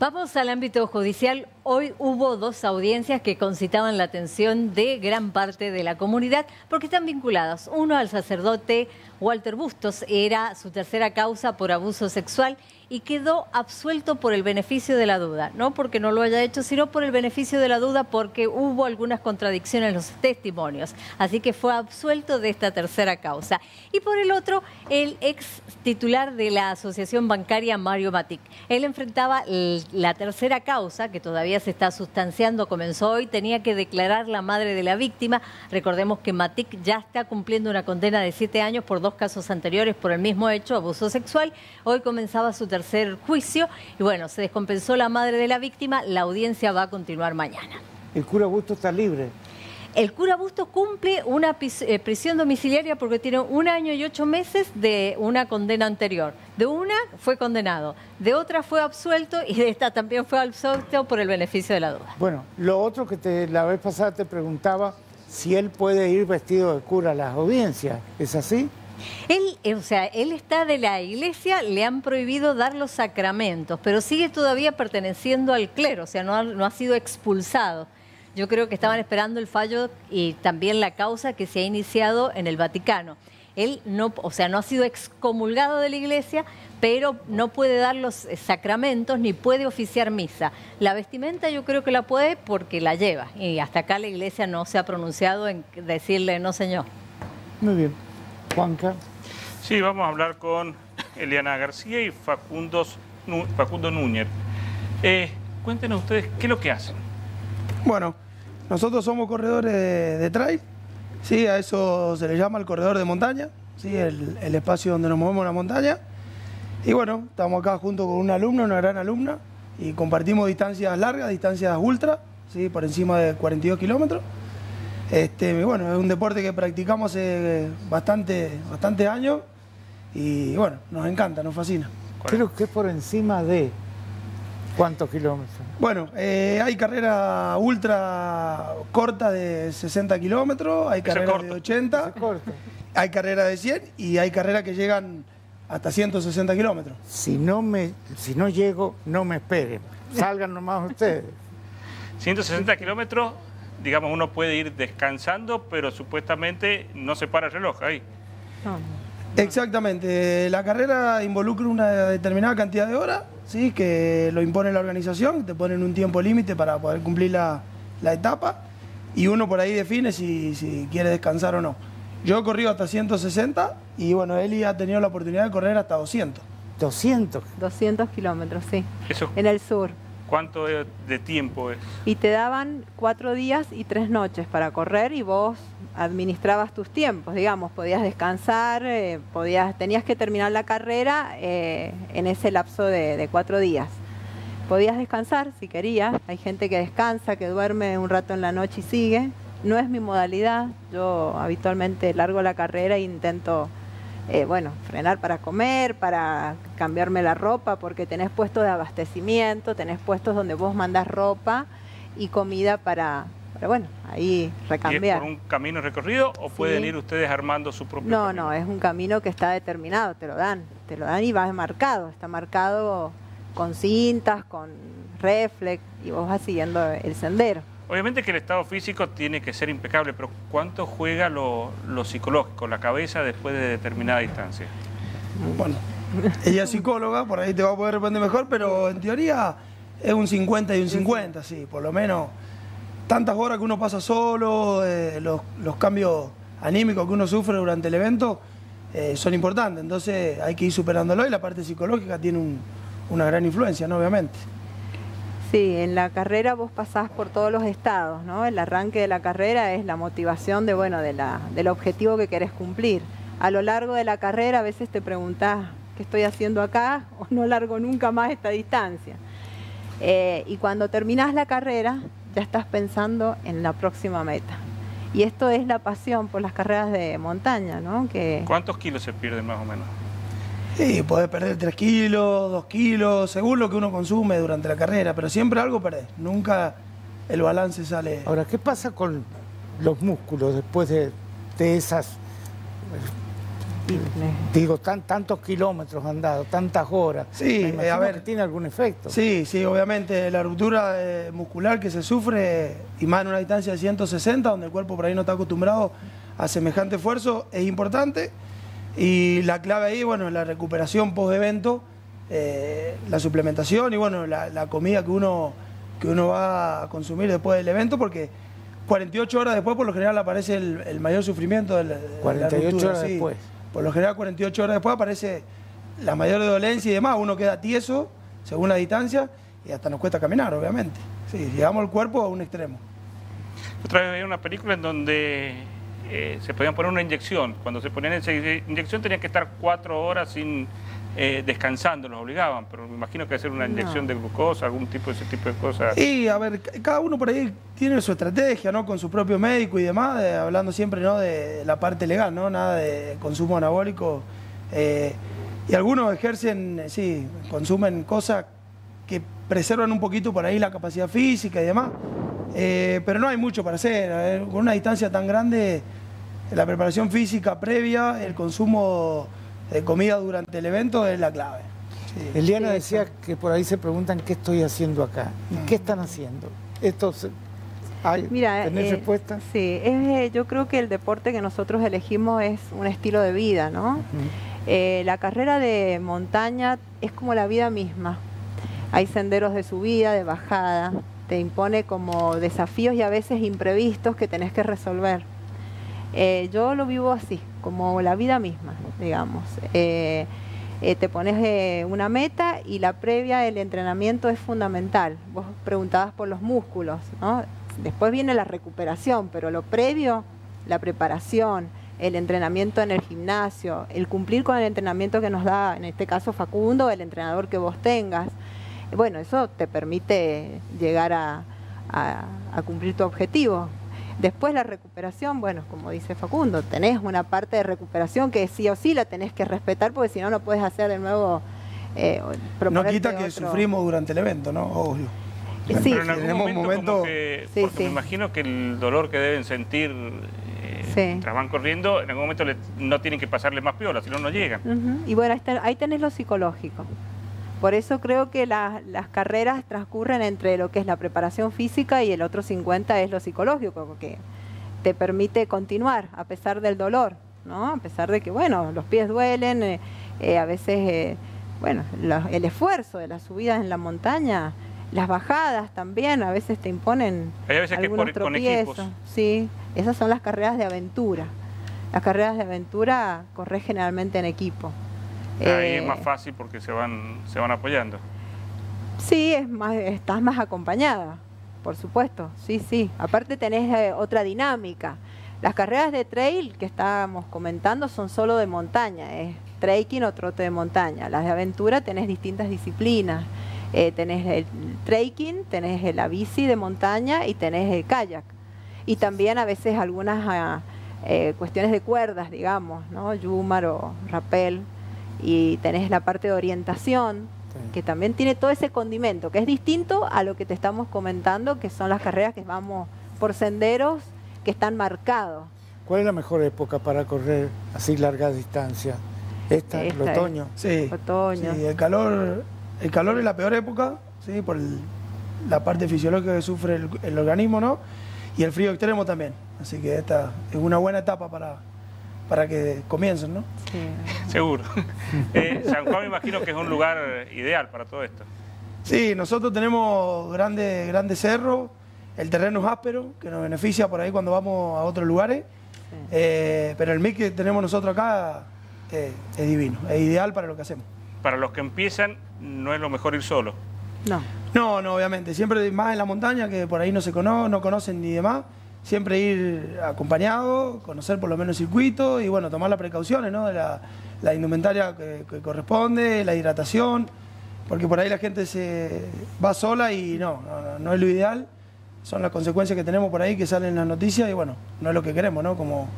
Vamos al ámbito judicial. Hoy hubo dos audiencias que concitaban la atención de gran parte de la comunidad porque están vinculadas. Uno al sacerdote Walter Bustos, era su tercera causa por abuso sexual y quedó absuelto por el beneficio de la duda. No porque no lo haya hecho, sino por el beneficio de la duda porque hubo algunas contradicciones en los testimonios. Así que fue absuelto de esta tercera causa. Y por el otro, el ex titular de la Asociación Bancaria, Mario Matic. Él enfrentaba la tercera causa, que todavía se está sustanciando, comenzó hoy, tenía que declarar la madre de la víctima. Recordemos que Matic ya está cumpliendo una condena de siete años por dos casos anteriores por el mismo hecho, abuso sexual. Hoy comenzaba su tercer juicio y bueno, se descompensó la madre de la víctima. La audiencia va a continuar mañana. el cura Busto está libre. El cura Bustos cumple una eh, prisión domiciliaria porque tiene un año y ocho meses de una condena anterior. De una fue condenado, de otra fue absuelto y de esta también fue absuelto por el beneficio de la duda. Bueno, lo otro que te, la vez pasada te preguntaba, si él puede ir vestido de cura a las audiencias, ¿es así? Él, eh, o sea, él está de la iglesia, le han prohibido dar los sacramentos, pero sigue todavía perteneciendo al clero, o sea, no ha, no ha sido expulsado. Yo creo que estaban esperando el fallo y también la causa que se ha iniciado en el Vaticano. él no, o sea, no ha sido excomulgado de la iglesia, pero no puede dar los eh, sacramentos ni puede oficiar misa. La vestimenta yo creo que la puede porque la lleva y hasta acá la iglesia no se ha pronunciado en decirle no señor. Muy bien. Juanca. Sí, vamos a hablar con Eliana García y Facundo, Facundo Núñez. Eh, cuéntenos ustedes qué es lo que hacen. Bueno, nosotros somos corredores de, trail, ¿sí? a eso se le llama el corredor de montaña, ¿sí? el, espacio donde nos movemos en la montaña. Y bueno, estamos acá junto con una alumna, una gran alumna, y compartimos distancias largas, distancias ultra, ¿sí? por encima de 42 kilómetros. Este, bueno, es un deporte que practicamos hace bastante, bastante años y bueno, nos encanta, nos fascina. Creo que es por encima de cuántos kilómetros. Bueno, eh, hay carreras ultra cortas de 60 kilómetros, hay carreras de 80, hay carreras de 100 y hay carreras que llegan hasta 160 kilómetros. Si no, me, si no llego, no me esperen. Salgan nomás ustedes. 160 kilómetros, digamos, uno puede ir descansando, pero supuestamente no se para el reloj ahí. Exactamente. La carrera involucra una determinada cantidad de horas ¿sí? que lo impone la organización, te ponen un tiempo límite para poder cumplir la, etapa y uno por ahí define si, quiere descansar o no. Yo he corrido hasta 160 y bueno, Eli ha tenido la oportunidad de correr hasta 200. 200. 200 kilómetros, sí. En el sur. ¿Cuánto de, tiempo es? Y te daban cuatro días y tres noches para correr y vos administrabas tus tiempos, digamos, podías descansar, eh, podías, tenías que terminar la carrera eh, en ese lapso de, cuatro días. Podías descansar si querías, hay gente que descansa, que duerme un rato en la noche y sigue. No es mi modalidad, yo habitualmente largo la carrera e intento eh, bueno, frenar para comer, para cambiarme la ropa, porque tenés puestos de abastecimiento, tenés puestos donde vos mandás ropa y comida para, bueno, ahí recambiar. ¿Y es por un camino recorrido o pueden ir ustedes armando su propio No, no, es un camino que está determinado, te lo dan, te lo dan y vas marcado, está marcado con cintas, con reflex y vos vas siguiendo el sendero. Obviamente que el estado físico tiene que ser impecable, pero ¿cuánto juega lo, psicológico, la cabeza después de determinada distancia? Bueno, ella es psicóloga, por ahí te va a poder responder mejor, pero en teoría es un 50 y un 50, sí, por lo menos tantas horas que uno pasa solo, eh, los, cambios anímicos que uno sufre durante el evento eh, son importantes, entonces hay que ir superándolo y la parte psicológica tiene una gran influencia, ¿no? obviamente. Sí, en la carrera vos pasás por todos los estados, ¿no? El arranque de la carrera es la motivación de, bueno, de la, del objetivo que querés cumplir. A lo largo de la carrera a veces te preguntás, ¿qué estoy haciendo acá? O no largo nunca más esta distancia. Eh, y cuando terminás la carrera, ya estás pensando en la próxima meta. Y esto es la pasión por las carreras de montaña, ¿no? ¿Cuántos kilos se pierden más o menos? Sí, podés perder 3 kilos, 2 kilos, según lo que uno consume durante la carrera, pero siempre algo perdés, nunca el balance sale. Ahora, ¿qué pasa con los músculos después de, esas, digo, tan, tantos kilómetros andados, tantas horas? Sí, a ver, ¿tiene algún efecto? Sí, sí, obviamente la ruptura eh, muscular que se sufre, y más en una distancia de 160, donde el cuerpo por ahí no está acostumbrado a semejante esfuerzo, es importante. Y la clave ahí, bueno, la recuperación post-evento, eh, la suplementación y bueno, la, comida que uno, que uno va a consumir después del evento, porque 48 horas después por lo general aparece el, mayor sufrimiento del 48 horas después. Por lo general 48 horas después aparece la mayor dolencia y demás, uno queda tieso según la distancia y hasta nos cuesta caminar, obviamente. Sí, llegamos el cuerpo a un extremo. Otra vez hay una película en donde eh, se podían poner una inyección. Cuando se ponían esa inyección tenían que estar cuatro horas sin eh, descansando, los obligaban, pero me imagino que hacer una inyección de glucosa, algún tipo de ese tipo de cosas. Y a ver, cada uno por ahí tiene su estrategia, ¿no? Con su propio médico y demás, hablando siempre, ¿no? De la parte legal, ¿no? Nada de consumo anabólico. Eh, y algunos ejercen, sí, consumen cosas que preservan un poquito por ahí la capacidad física y demás. pero no hay mucho para hacer. Con una distancia tan grande la preparación física previa, el consumo de comida durante el evento es la clave. Eliana decía que por ahí se preguntan qué estoy haciendo acá. ¿Y qué están haciendo? Esto Mira, ¿tenés eh, respuesta? Sí, es, yo creo que el deporte que nosotros elegimos es un estilo de vida, ¿no? Eh, la carrera de montaña es como la vida misma. Hay senderos de subida, de bajada, te impone como desafíos y a veces imprevistos que tenés que resolver. Eh, yo lo vivo así, como la vida misma, digamos. Eh, te pones una meta y la previa del entrenamiento es fundamental. Vos preguntabas por los músculos, ¿no? Después viene la recuperación, pero lo previo, la preparación, el entrenamiento en el gimnasio, el cumplir con el entrenamiento que nos da, en este caso Facundo, el entrenador que vos tengas. Bueno, eso te permite llegar a, cumplir tu objetivo. Después la recuperación, bueno, como dice Facundo, tenés una parte de recuperación que sí o sí la tenés que respetar porque si no, no puedes hacer de nuevo... Eh, no quita que sufrimos durante el evento, ¿no? Obvio. Sí, Pero en algún momento, que, me imagino que el dolor que deben sentir mientras van corriendo, en algún momento no tienen que pasarle más piola, si no, no llegan. Y bueno, ahí, tenés lo psicológico. Por eso creo que las carreras transcurren entre lo que es la preparación física y el otro 50 es lo psicológico, porque te permite continuar a pesar del dolor, ¿no? A pesar de que, bueno, los pies duelen, eh, eh, a veces, eh, bueno, el esfuerzo de las subidas en la montaña, las bajadas también, a veces te imponen Hay veces algunos que por, tropiezos. Sí, esas son las carreras de aventura. Las carreras de aventura corres generalmente en equipo. Ahí es eh, más fácil porque se van, se van apoyando. Sí, es más, estás más acompañada, por supuesto. Sí, sí. Aparte tenés eh, otra dinámica. Las carreras de trail que estábamos comentando son solo de montaña, es trekking o trote de montaña. Las de aventura tenés distintas disciplinas. Eh, tenés el trekking, tenés la bici de montaña y tenés el kayak y también a veces algunas ah, eh, cuestiones de cuerdas, digamos, ¿no? Yumar o rapel, y tenés la parte de orientación, que también tiene todo ese condimento, que es distinto a lo que te estamos comentando, que son las carreras que vamos por senderos que están marcados. ¿Cuál es la mejor época para correr así larga distancia? ¿Esta, el otoño? Sí, otoño. sí, el calor, el calor es la peor época, sí, por la parte fisiológica que sufre el, el organismo, ¿no? y el frío extremo también. Así que esta es una buena etapa para, para que comiencen, ¿no? Seguro. Eh, San Juan me imagino que es un lugar ideal para todo esto. Sí, nosotros tenemos grandes grande cerros, el terreno es áspero, que nos beneficia por ahí cuando vamos a otros lugares, eh, pero el mix que tenemos nosotros acá eh, es divino, es ideal para lo que hacemos. Para los que empiezan, no es lo mejor ir solo. No. No, no, obviamente. Siempre más en la montaña, que por ahí no se conocen, no conocen ni demás. Siempre ir acompañado, conocer por lo menos el circuito y bueno, tomar las precauciones, ¿no? De la, indumentaria que, corresponde, la hidratación, porque por ahí la gente se va sola y no, no, es lo ideal. Son las consecuencias que tenemos por ahí que salen en las noticias y bueno, no es lo que queremos, ¿no? Como,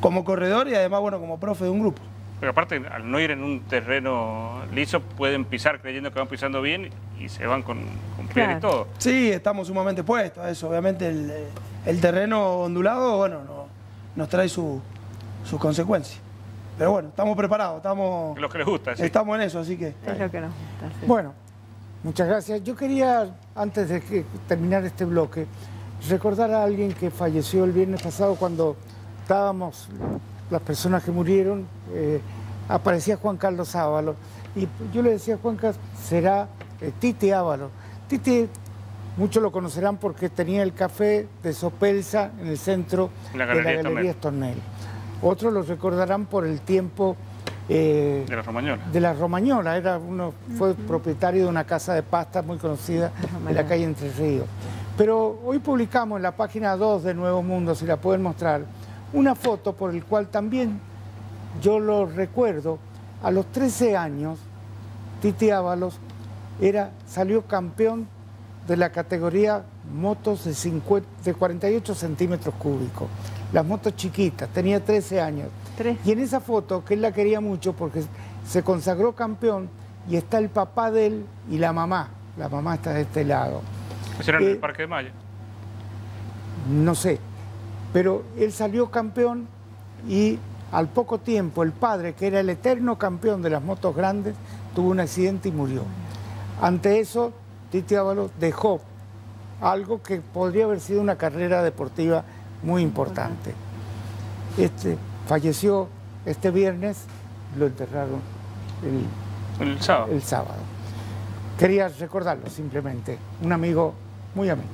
como corredor y además, bueno, como profe de un grupo. Pero aparte, al no ir en un terreno liso, pueden pisar creyendo que van pisando bien y se van con, con pie y todo. Sí, estamos sumamente puestos a eso. Obviamente el, terreno ondulado, bueno, nos trae sus consecuencias. Pero bueno, estamos preparados, estamos... Lo que les gusta, sí. Estamos en eso, así que... Es lo que nos gusta, Bueno, muchas gracias. Yo quería, antes de terminar este bloque, recordar a alguien que falleció el viernes pasado cuando estábamos las personas que murieron, eh, aparecía Juan Carlos Ávalo. Y yo le decía, Juan Carlos, será eh, Titi Ávalo. Titi, muchos lo conocerán porque tenía el café de Sopelsa en el centro de la Galería Estornel. Otros lo recordarán por el tiempo... Eh, de la Romañola. De la Romañola, era uno, fue propietario de una casa de pasta muy conocida en la calle Entre Ríos. Pero hoy publicamos en la página 2 de Nuevo Mundo, si la pueden mostrar, una foto por el cual también yo lo recuerdo, a los 13 años, Titi Ábalos era, salió campeón de la categoría motos de, de 48 centímetros cúbicos, las motos chiquitas, tenía 13 años. Y en esa foto, que él la quería mucho porque se consagró campeón, y está el papá de él y la mamá, la mamá está de este lado. ¿Eso era en el eh, Parque de Mayo? No sé, pero él salió campeón y al poco tiempo el padre, que era el eterno campeón de las motos grandes, tuvo un accidente y murió. Ante eso, Titi Ábalos dejó algo que podría haber sido una carrera deportiva muy importante. Este, falleció este viernes, lo enterraron el, El sábado. el sábado. Quería recordarlo simplemente, un amigo muy amigo.